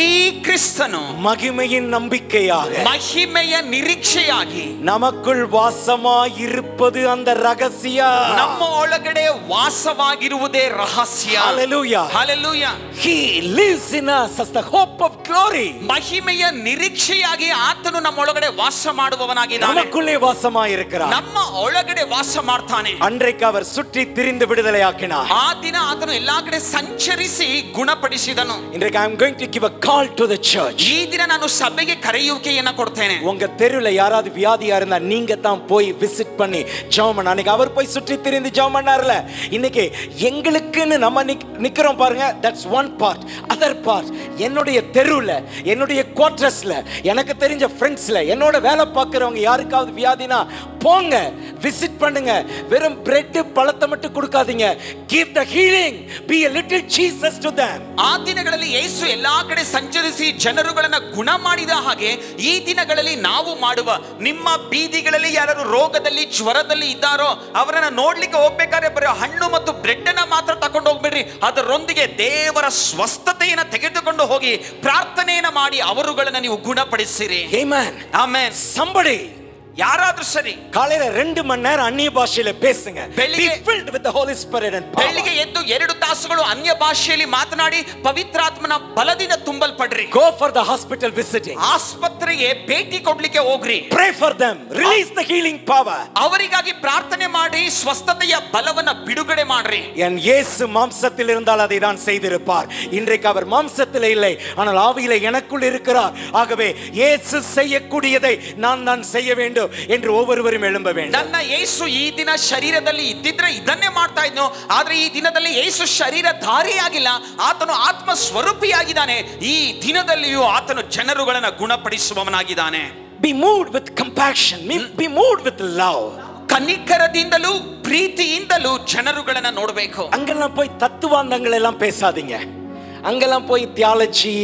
ಈ ಕ್ರಿಸ್ತನು மகிமையின் நம்பிக்கையாக ಮಹಿಮೆಯ ನಿರೀಕ್ಷೆಯಾಗಿ நமக்குள் வாசமாய் இருப்பது அந்த ரகசிய ನಮ್ಮ ಒಳಗಡೆ ವಾಸವಾಗಿರುವುದೇ ರಹಸ್ಯ Hallelujah. Hallelujah. He lives in us as the hope of glory. ಮಹಿಮೆಯ ನಿರೀಕ್ಷೆಯಾಗಿ ಆತನು ನಮ್ಮ ಒಳಗಡೆ ವಾಸ ಮಾಡುವವನಾಗಿದ್ದಾನೆ நமக்குள்ளே வாசமாய் இருக்கிறார் ನಮ್ಮ ಒಳಗಡೆ ವಾಸ ಮಾಡ್ತಾನೆ அன்றைக்கு அவர் சுற்றி திரிந்து விடுதலையாக்கினார் ಆ ದಿನ ಆತನು ಎಲ್ಲಾ ಕಡೆ ಸಂಚರಿಸಿ ಗುಣಪಡಿಸಿದನು இன்றைக்கு I am going to give a call to the church ಈ ದಿನ ನಾನು ಸಭೆಗೆ ಕರೆಯುವಿಕೆಯನ್ನ ಕೊಡ್ತೇನೆ உங்க தெருவுல யாராவது வியாதியா இருந்தா நீங்க தான் போய் விசிட் பண்ணி ஜெபம் பண்ண அன்னைக்கு அவர் போய் சுற்றி திரிந்து ஜெபம் பண்ணார்ல இன்னைக்கு எங்களுக்குன்னு நம்ம நிக்- நிக்கிறோம் பாருங்க that's one part other part என்னுடைய தெருவுல என்னுடைய குவார்டர்ஸ்ல எனக்கு தெரிஞ்ச ஃப்ரெண்ட்ஸ்ல என்னோட வேலை பார்க்குறவங்க யாருக்காவது வியாதினா போங்க விசிட் பண்ணுங்க வெறும் பிரெட் பழத்தை மட்டும் கொடுக்காதீங்க give the healing B a little Jesus to them ಆ ದಿನಗಳಲ್ಲಿ ಯೇಸು ಎಲ್ಲಾ ಕಡೆ ಸಂಚರಿಸಿ ಜನರುಗಳನ್ನ ಗುಣ ಮಾಡಿದ ಹಾಗೆ ಈ ದಿನಗಳಲ್ಲಿ ನಾವು ಮಾಡುವ ನಿಮ್ಮ ಬೀದಿಗಳಲ್ಲಿ ಯಾರು ರೋಗದಲ್ಲಿ ಜ್ವರದಲ್ಲಿ ಇದ್ದಾರೋ ಅವರನ್ನ ನೋಡ್ಲಿಕ್ಕೆ ಹೋಗ್ಬೇಕಾದ್ರೆ ಬರೀ ಹಣ್ಣು ಮತ್ತು ಬ್ರೆಡ್ ಅನ್ನ ಮಾತ್ರ ತಕೊಂಡು ಹೋಗ್ಬೇಡ್ರಿ. ಅದರೊಂದಿಗೆ ದೇವರ ಸ್ವಸ್ಥತೆಯನ್ನ ತೆಗೆದುಕೊಂಡು ಹೋಗಿ ಪ್ರಾರ್ಥನೆಯನ್ನು ಮಾಡಿ ಅವರುಗಳನ್ನ ನೀವು ಗುಣಪಡಿಸಿರಿ. Amen. ಆಮೇಲೆ somebody ಯಾರಾದ್ರೂ ಸರಿ காலையில ரெண்டு மணி நேரம் அந்நிய பாஷையில பேசுங்க be ಬೆಳಿಗ್ಗೆ- filled with the holy spirit and power ಬೆಳಿಗ್ಗೆ ಎದ್ದು ಎರಡು ತಾಸುಗಳು ಅನ್ಯ ಭಾಷೆಯಲ್ಲಿ ಮಾತನಾಡಿ ಪವಿತ್ರಾತ್ಮನ ಬಲದಿಂದ ತುಂಬಲ್ಪಡ್ರಿ go for the hospital visiting ಆಸ್ಪತ್ರೆಗೆ ಭೇಟಿ ಕೊಡ್ಲಿಕ್ಕೆ ಹೋಗ್ರಿ pray for them release the healing power ಅವರಿಗಾಗಿ ಪ್ರಾರ್ಥನೆ ಮಾಡಿ ಸ್ವಸ್ಥತೆಯ ಬಲವನ್ನ ಬಿಡುಗಡೆ ಮಾಡ್ರಿ என் இயேசு மாம்சத்தில் இருந்தால் அதை தான் செய்திருப்பார் இன்றைக்கு அவர் மாம்சத்தில் இல்லை ஆனால் ஆவியில எனக்குள் இருக்கிறார் ஆகவே இயேசு செய்யக்கூடியதை நான் நான் செய்ய வேண்டும் ಹೇಳು ಎಂದು ಒಬ್ಬೊಬ್ಬರು ಎಳುಂಬ ನನ್ನ ಯೇಸು ಈ ದಿನ ಶರೀರದಲ್ಲಿ ಇದ್ದಿದ್ರೆ ಇದನ್ನೇ ಮಾಡ್ತಾ ಇದ್ನು. ಆದ್ರೆ ಈ ದಿನದಲ್ಲಿ ಏಸು ಶರೀರ ಧಾರಿಯಾಗಿಲ್ಲ. ಆತನು ಆತ್ಮ ಸ್ವರೂಪಿಯಾಗಿದ್ದಾನೆ ಈ ದಿನದಲ್ಲಿಯೂ ಆತನು ಜನರುಗಳನ್ನು ಗುಣಪಡಿಸುವವನಾಗಿದ್ದಾನೆ. Be moved with compassion be moved with love ಕನಿಕರದಿಂದಲೂ ಪ್ರೀತಿಯಿಂದಲೂ ಜನರುಗಳನ್ನ ನೋಡಬೇಕು. ಅಂಗಲ್ಲ ಪೋಯ್ ತತ್ವಾಂದಗಳೆಲ್ಲ ಪೇಸಾದಿಂಗೆ. அங்கெல்லாம் போய் தியாலஜி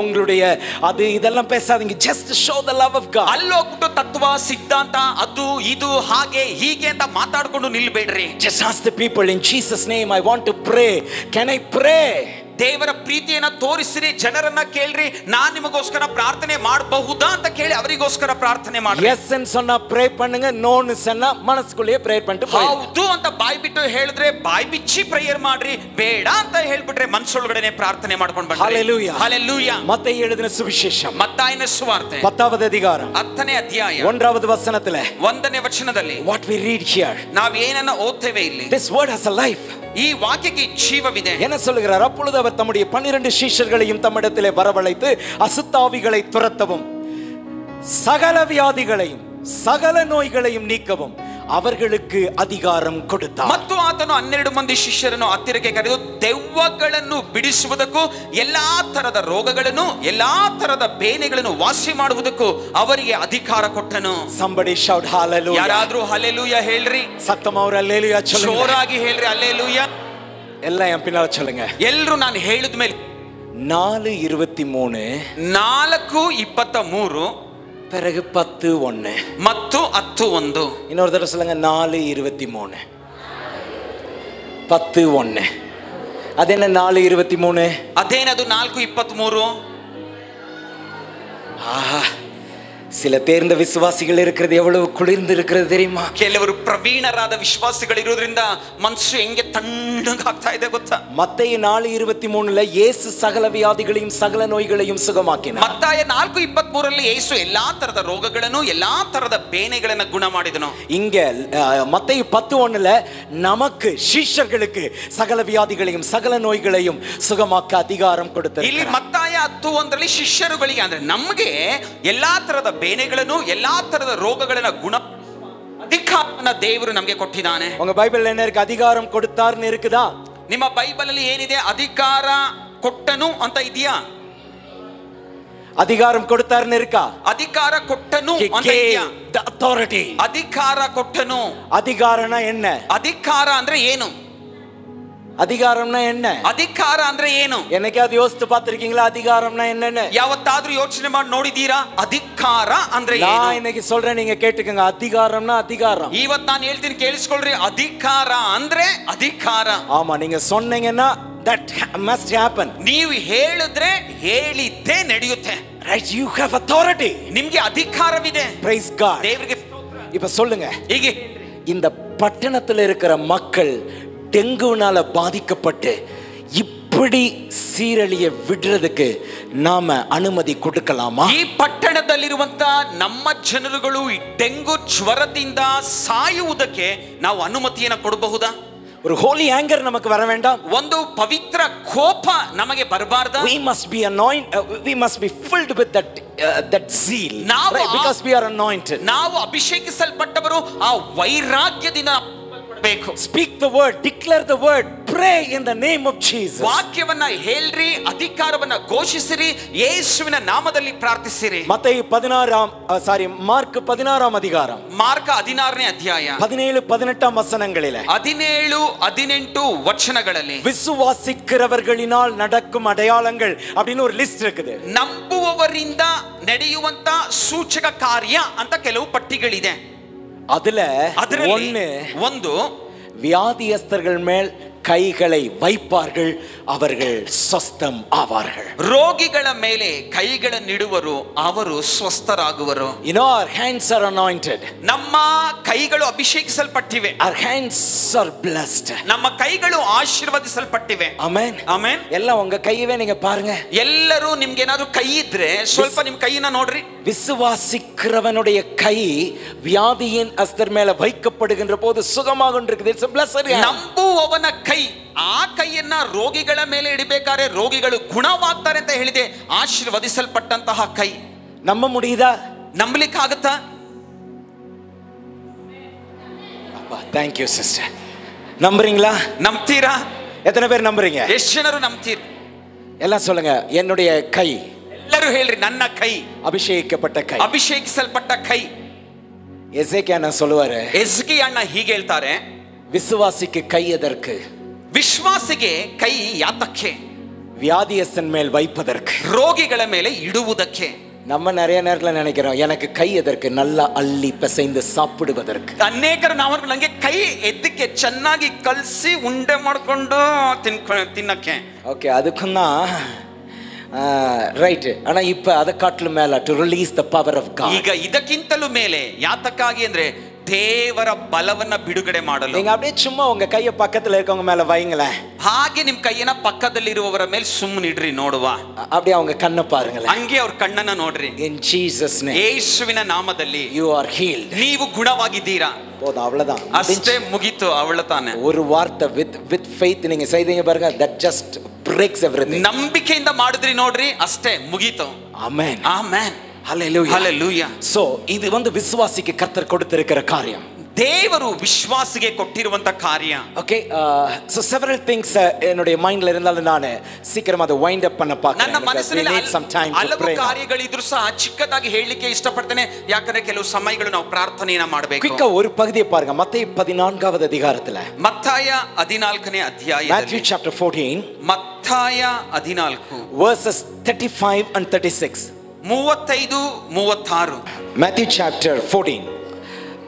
உங்களுடைய அது இதெல்லாம் பேசாதீங்க just show the love of God ಅಲ್ಲೋಗ್ಬಿಟ್ಟು ತತ್ವ ಸಿದ್ಧಾಂತ ಅದು ಇದು ಹಾಗೆ ಹೀಗೆ ಅಂತ ಮಾತಾಡ್ಕೊಂಡು ನಿಲ್ಬೇಡ್ರಿ Just ask the people in Jesus' name, I want to pray. Can I pray? ದೇವರ ಪ್ರೀತಿಯನ್ನ ತೋರಿಸಿರಿ ಜನರನ್ನ ಕೇಳ್ರಿ ನಾನ್ ನಿಮಗೋಸ್ಕರ ಪ್ರಾರ್ಥನೆ ಮಾಡಬಹುದಾ ಅಂತ ಕೇಳಿ ಅವರಿಗೋಸ್ಕರ ಪ್ರಾರ್ಥನೆ ಮಾಡ್ರಿ Yes ன்னு சொன்னா pray பண்ணுங்க நோன்னு சொன்னா மனசுக்குள்ளேயே ப்ரே பண்ணிட்டு போயிடுங்க. ಹೌದು ಅಂತ ಬಾಯ್ ಬಿಟ್ಟು ಹೇಳಿದ್ರೆ ಬಾಯ್ ಬಿಚ್ಚಿ ಪ್ರೇಯರ್ ಮಾಡ್ರಿ ಬೇಡ ಅಂತ ಹೇಳ್ಬಿಟ್ರೆ ಮನ್ಸೊಳಗಡೆನೆ ಪ್ರಾರ್ಥನೆ ಮಾಡ್ಕೊಂಡು ಬನ್ನಿ Hallelujah. ಹಲೆಲೂಯ மத்தேயு எழுதின சுவிசேஷம் ಮತ್ತಾಯನ ಸುವಾರ್ತೆ பத்தாவது அதிகாரம் ಹತ್ತನೇ ಅಧ್ಯಾಯ ஒன்றாவது வசனத்துல ಒಂದನೇ ವಚನದಲ್ಲಿ what we read here ನಾವ್ ಏನನ್ನ ಓದ್ತೇವೆ ಇಲ್ಲಿ this word has a life ಈ ವಾಕ್ಯಕ್ಕೆ ಜೀವವಿದೆ என்ன சொல்லுகிறார் அப்பொழுது அவர் தம்முடைய பன்னிரண்டு சீஷர்களையும் தம்மிடத்திலே வரவழைத்து அசுத்தாவிகளை துரத்தவும் சகல வியாதிகளையும் சகல நோய்களையும் நீக்கவும் அவர்களுக்கு அதிகாரம் கொடுத்தார் ಮತ್ತು ಆತನು ಹನ್ನೆರಡು ಮಂದಿ ಶಿಷ್ಯರನ್ನು ಹತ್ತಿರಕ್ಕೆ ಕರೆದು ದೆವ್ವಗಳನ್ನು ಬಿಡಿಸುವುದಕ್ಕೂ ಎಲ್ಲಾ ತರದ ರೋಗಗಳನ್ನು ಎಲ್ಲಾ ತರದ ಬೇನೆಗಳನ್ನು ವಾಸಿ ಮಾಡುವುದಕ್ಕೂ ಅವರಿಗೆ ಅಧಿಕಾರ ಕೊಟ್ಟನು somebody shout hallelujah ಯಾರಾದ್ರೂ ಹಲೆಲೂಯ ಹೇಳ್ರಿ சத்தம் அவர் அல்லேலூயா சொல்லுங்க ಜೋರಾಗಿ ಹೇಳ್ರಿ ಅಲ್ಲೇಲೂಯ எல்லாம் என் பின்னால சொல்லுங்க ಎಲ್ರು ನಾನು ಹೇಳಿದ ಮೇಲೆ நாலு இருபத்தி மூணு ನಾಲ್ಕು ಇಪ್ಪತ್ತ ಮೂರು பிறகு பத்து ஒண்ணு ಮತ್ತು ಹತ್ತು ಒಂದು இன்னொரு தடவை சொல்லுங்க நாலு இருபத்தி மூணு பத்து ஒண்ணு அது என்ன நாலு இருபத்தி மூணு ಅದೇನದು ನಾಲ್ಕು ಇಪ್ಪತ್ತ್ ಮೂರು ஆஹா சில தேர்ந்த விசுவாசிகள் இருக்கிறது எவ்வளவு குளிர்ந்து இருக்கிறது தெரியுமா ಕೆಲವರು ಪ್ರವೀಣರಾದ ವಿಶ್ವಾಸಿಗಳಿರೋದ್ರಿಂದ ಮನಸ್ಸು ಹೆಂಗೆ ತಣ್ಣಗಾಗ್ತಾ ಇದೆ ಗೊತ್ತಾ மத்தேயு நாலு இருபத்தி மூணுல இயேசு சகல வியாதிகளையும் சகல நோய்களையும் சுகமாக்கினார் ಮತ್ತಾಯ ನಾಲ್ಕು ಇಪ್ಪತ್ತ್ ಮೂರಲ್ಲಿ ಯೇಸು ಎಲ್ಲಾ ತರದ ರೋಗಗಳನ್ನು ಎಲ್ಲಾ ತರದ ಬೇನೆಗಳನ್ನ ಗುಣ ಮಾಡಿದನು இங்க அஹ், மத்தேயு பத்து ஒண்ணுல நமக்கு சீஷர்களுக்கு சகல வியாதிகளையும் சகல நோய்களையும் சுகமாக்க அதிகாரம் ಇಲ್ಲಿ கொடுத்திருக்கிறார் ಮತ್ತಾಯ ಹತ್ತು ಒಂದರಲ್ಲಿ ಶಿಷ್ಯರುಗಳಿಗೆ ಅಂದ್ರೆ ನಮಗೆ ಎಲ್ಲಾ ತರದ ಬೇನೆಗಳನ್ನು ಎಲ್ಲಾ ತರದ ರೋಗಗಳನ್ನ ಗುಣ ಅಧಿಕಾರವನ್ನ ದೇವರು ನಮಗೆ ಕೊಟ್ಟಿದ್ದಾನೆ உங்க பைபிள்ல என்ன இருக்கு அதிகாரம் கொடுத்தார்னு இருக்குதா ನಿಮ್ಮ ಬೈಬಲ್ ಅಲ್ಲಿ ಏನಿದೆ ಅಧಿಕಾರ ಕೊಟ್ಟನು ಅಂತ ಇದೆಯಾ அதிகாரம் கொடுத்தார்னு இருக்கா ಅಧಿಕಾರ ಕೊಟ್ಟನು He ಅಂತ gave ಇದೆಯಾ the authority ಅಧಿಕಾರ ಕೊಟ್ಟನು அதிகாரம்னா என்ன ಅಧಿಕಾರ ಅಂದ್ರೆ ಏನು அதிகாரம்னா என்ன ಅಧಿಕಾರ ಅಂದ್ರೆ ಏನು என்னைக்காவது யோசித்து பார்த்திருக்கீங்களா அதிகாரம்னா என்னன்னு ಯಾವತ್ತಾದ್ರೂ ಯೋಚನೆ ಮಾಡಿ ನೋಡಿದೀರಾ ಅಧಿಕಾರ ಅಂದ್ರೆ ಏನು நான் இன்னைக்கு சொல்றேன் நீங்க கேட்டுக்கோங்க அதிகாரம்னா அதிகாரம் ಇವತ್ ನಾನು ಹೇಳ್ತೀನಿ ಕೇಳಿಸ್ಕೊಳ್ರಿ ಅಧಿಕಾರ ಅಂದ್ರೆ ಅಧಿಕಾರ ஆமா நீங்க சொன்னீங்கன்னா that ha- must happen. ನೀವು ಹೇಳಿದ್ರೆ ಹೇಳಿದ್ದೇ ನಡೆಯುತ್ತೆ Right? You have authority. ನಿಮ್ಗೆ ಅಧಿಕಾರವಿದೆ Praise God. ದೇವರಿಗೆ இப்ப சொல்லுங்க ಹೀಗೆ இந்த பட்டணத்தில் இருக்கிற மக்கள் டெங்குனால பாதிக்கப்பட்டு இப்படி சீரழிய விடுறதுக்கு நாம அனுமதி கொடுக்கலாமா ಈ ಪಟ್ಟಣದಲ್ಲಿರುವಂತ ನಮ್ಮ ಜನರುಗಳು ಈ ಡೆಂಗು ಜ್ವರದಿಂದ ಸಾಯುವುದಕ್ಕೆ ನಾವು ಅನುಮತಿಯನ್ನು ಕೊಡಬಹುದಾ ஒரு ஹோலி ஆங்கர் நமக்கு வர வேண்டாம் ಒಂದು ಪವಿತ್ರ ಕೋಪ ನಮಗೆ ಬರಬಾರ್ದ we must be anointed uh, we must be filled with that uh, that zeal ನಾವು right? ಆ- because we are anointed ನಾವು ಅಭಿಷೇಕಿಸಲ್ಪಟ್ಟವರು ಆ ವೈರಾಗ್ಯದಿಂದ ಬೇಕು speak the word declare the word pray in the name of jesus ವಾಕ್ಯವನ್ನ ಹೇಳ್ರಿ ಅಧಿಕಾರವನ್ನ ಘೋಷಿಸಿರಿ ಯೇಸುವಿನ ನಾಮದಲ್ಲಿ ಪ್ರಾರ್ಥಿಸಿರಿ மத்தேயு பதினாறாம் சாரி மார்க் பதினாறாம் அதிகாரம் ಮಾರ್ಕ ಹದಿನಾರನೇ ಅಧ್ಯಾಯ பதினேழு பதினெட்டாம் வசனங்களில ಹದಿನೇಳು ಹದಿನೆಂಟು ವಚನಗಳಲ್ಲಿ விசுவாசிக்கிறவர்களினால் நடக்கும் அடையாளங்கள் அப்படின்னு ஒரு லிஸ்ட் இருக்குது ನಂಬುವವರಿಂದ ನಡೆಯುವಂತ ಸೂಚಕ ಕಾರ್ಯ ಅಂತ ಕೆಲವು ಪಟ್ಟಿಗಳಿದೆ அதுல ಅದರಲ್ಲಿ ஒண்ணு ಒಂದು வியாதியஸ்தர்கள் மேல் கைகளை வைப்பார்கள் அவர்கள் சொஸ்தம் ஆவார்கள் ರೋಗಿಗಳ ಮೇಲೆ ಕೈಗಳನ್ನಿಡುವರು ಅವರು ಸ್ವಸ್ಥರಾಗುವರು you know our hands are anointed ನಮ್ಮ ಕೈಗಳು ಅಭಿಷೇಕಿಸಲ್ಪಟ್ಟಿವೆ our hands are blessed ನಮ್ಮ ಕೈಗಳು ಆಶೀರ್ವದಿಸಲ್ಪಟ್ಟಿವೆ amen ಆಮೇನ್ எல்லாம் உங்க கையவே நீங்க பாருங்க ಎಲ್ಲರೂ ನಿಮ್ಗೆ ಏನಾದ್ರು ಕೈ ಇದ್ರೆ ಸ್ವಲ್ಪ ನಿಮ್ ಕೈಯನ್ನ ನೋಡ್ರಿ விசுவாசிக்கிறவனுடைய கை வியாதியின் அஸ்தர் மேல வைக்கப்படுகின்ற போது சுகமாக இருக்குது இட்ஸ் blessed hand. ನಂಬುವವನ ಕೈ ಆ ಕೈಯನ್ನ ರೋಗಿಗಳ ಮೇಲೆ ಇಡಬೇಕಾದ್ರೆ ರೋಗಿಗಳು ಗುಣವಾಗ್ತಾರೆ ಅಂತ ಹೇಳಿದೆ ಆಶೀರ್ವದಿಸಲ್ಪಟ್ಟಂತಹ ಕೈ நம்ப முடியுதா ನಂಬಲಿಕ್ಕಾಗತ್ತಾ அப்பா தேங்க்யூ சிஸ்டர் நம்புறீங்களா ನಂಬ್ತೀರಾ எத்தனை பேர் நம்புறீங்க ಎಷ್ಟು ಜನರು ನಂಬ್ತೀರಿ எல்லாம் சொல்லுங்க என்னுடைய கை ಎಲ್ಲರೂ ಹೇಳ್ರಿ ನನ್ನ ಕೈ அபிஷேகிக்கப்பட்ட கை ಅಭಿಷೇಕಿಸಲ್ಪಟ್ಟ ಕೈ எசேக்கியா நான் சொல்லுவாரு ಎಸ್ಗಿ ಅಣ್ಣ ಹೀಗೆ ಹೇಳ್ತಾರೆ விசுவாசிக்கு கை எதற்கு ವಿಶ್ವಾಸಿಗೆ ಕೈ ಯಾತಕ್ಕೆ வியாதியஸ்தன் மேல் வைப்பதற்கு ರೋಗಿಗಳ ಮೇಲೆ ಇಡುವುದಕ್ಕೆ நம்ம நிறைய நேரத்துல நினைக்கிறோம் எனக்கு கை எதற்கு நல்லா அள்ளி பிசைந்து சாப்பிடுவதற்கு ಅನೇಕರು ನಾವು ನಂಗೆ ಕೈ ಎದ್ದಕ್ಕೆ ಚೆನ್ನಾಗಿ ಕಲಸಿ ಉಂಡೆ ಮಾಡ್ಕೊಂಡು ತಿನ್ಕೊ ತಿನ್ನಕ್ಕೆ ஓகே அதுக்கும் தான் ரைட்டு ஆனா இப்ப அதை காட்டிலும் மேல to release the power of God ಈಗ ಇದಕ್ಕಿಂತಲೂ ಮೇಲೆ ಯಾತಕ್ಕಾಗಿ ಅಂದ್ರೆ ದೇವರ ಬಲವನ್ನ ಬಿಡುಗಡೆ ಮಾಡಲು நீங்க அப்படியே சும்மா உங்க கையை பக்கத்துல இருக்கவங்க மேல வைங்களேன் ಹಾಗೆ ನಿಮ್ ಕೈಯನ್ನ ಪಕ್ಕದಲ್ಲಿರುವವರ ಮೇಲೆ ಸುಮ್ಮನೆ ಇಡ್ರಿ ನೋಡುವ அ- அப்படியே அவங்க கண்ணை பாருங்களேன் ಹಂಗೆ ಅವ್ರ ಕಣ್ಣನ್ನ ನೋಡ್ರಿ இன் ஜீசஸ் நேம் ಯೇಸುವಿನ ನಾಮದಲ್ಲಿ யூ ஆர் ஹீல்ட் ನೀವು ಗುಣವಾಗಿದ್ದೀರಾ போதும் அவ்வளவுதான் ಅಷ್ಟೇ ಮುಗೀತು ಅವಳ ತಾನೆ ஒரு வார்த்தை வித் வித் ஃபெய்த் நீங்க செய்தீங்க பாருங்க தட் ஜஸ்ட் breaks everything ನಂಬಿಕೆಯಿಂದ ಮಾಡಿದ್ರಿ ನೋಡ್ರಿ ಅಷ್ಟೇ ಮುಗೀತು amen amen hallelujah hallelujah so ಇದು ಒಂದು ವಿಶ್ವಾಸಿಗೆ ಕರ್ತರ್ ಕೊಡುತ್ತಿರುವ ಕಾರ್ಯ ದೇವರು ವಿಶ್ವಾಸಿಗೆ ಕೊಟ್ಟಿರುವಂತ ಕಾರ್ಯ ஓகே சோ செவரல் திங்ஸ் என்னுடைய மைண்ட்ல இருந்தாலும் நான் சீக்கிரம் அதை வைண்ட் அப் பண்ண ನನ್ನ பார்க்கறேன் because we ಮನಸ್ಸಿನಲ್ಲಿ need some time hull- to ಹಲವು pray ಕಾರ್ಯಗಳಿದ್ರು ಸಹ ಚಿಕ್ಕದಾಗಿ ಹೇಳಲಿಕ್ಕೆ ಇಷ್ಟಪಡ್ತೇನೆ ಯಾಕಂದ್ರೆ ಕೆಲವು ಸಮಯಗಳು ನಾವು ಪ್ರಾರ್ಥನೆಯನ್ನ ಮಾಡಬೇಕು குயிக்கா ஒரு பகுதியை பாருங்க மத்தேயு பதினான்காவது அதிகாரத்துல ಮತ್ತಾಯ ಹದಿನಾಲ್ಕನೇ ಅಧ್ಯಾಯ Matthew chapter 14 ಮತ್ತಾಯ ಹದಿನಾಲ್ಕು verses 35 and 36 ಮೂವತ್ತೈದು ಮೂವತ್ತಾರು Matthew chapter 14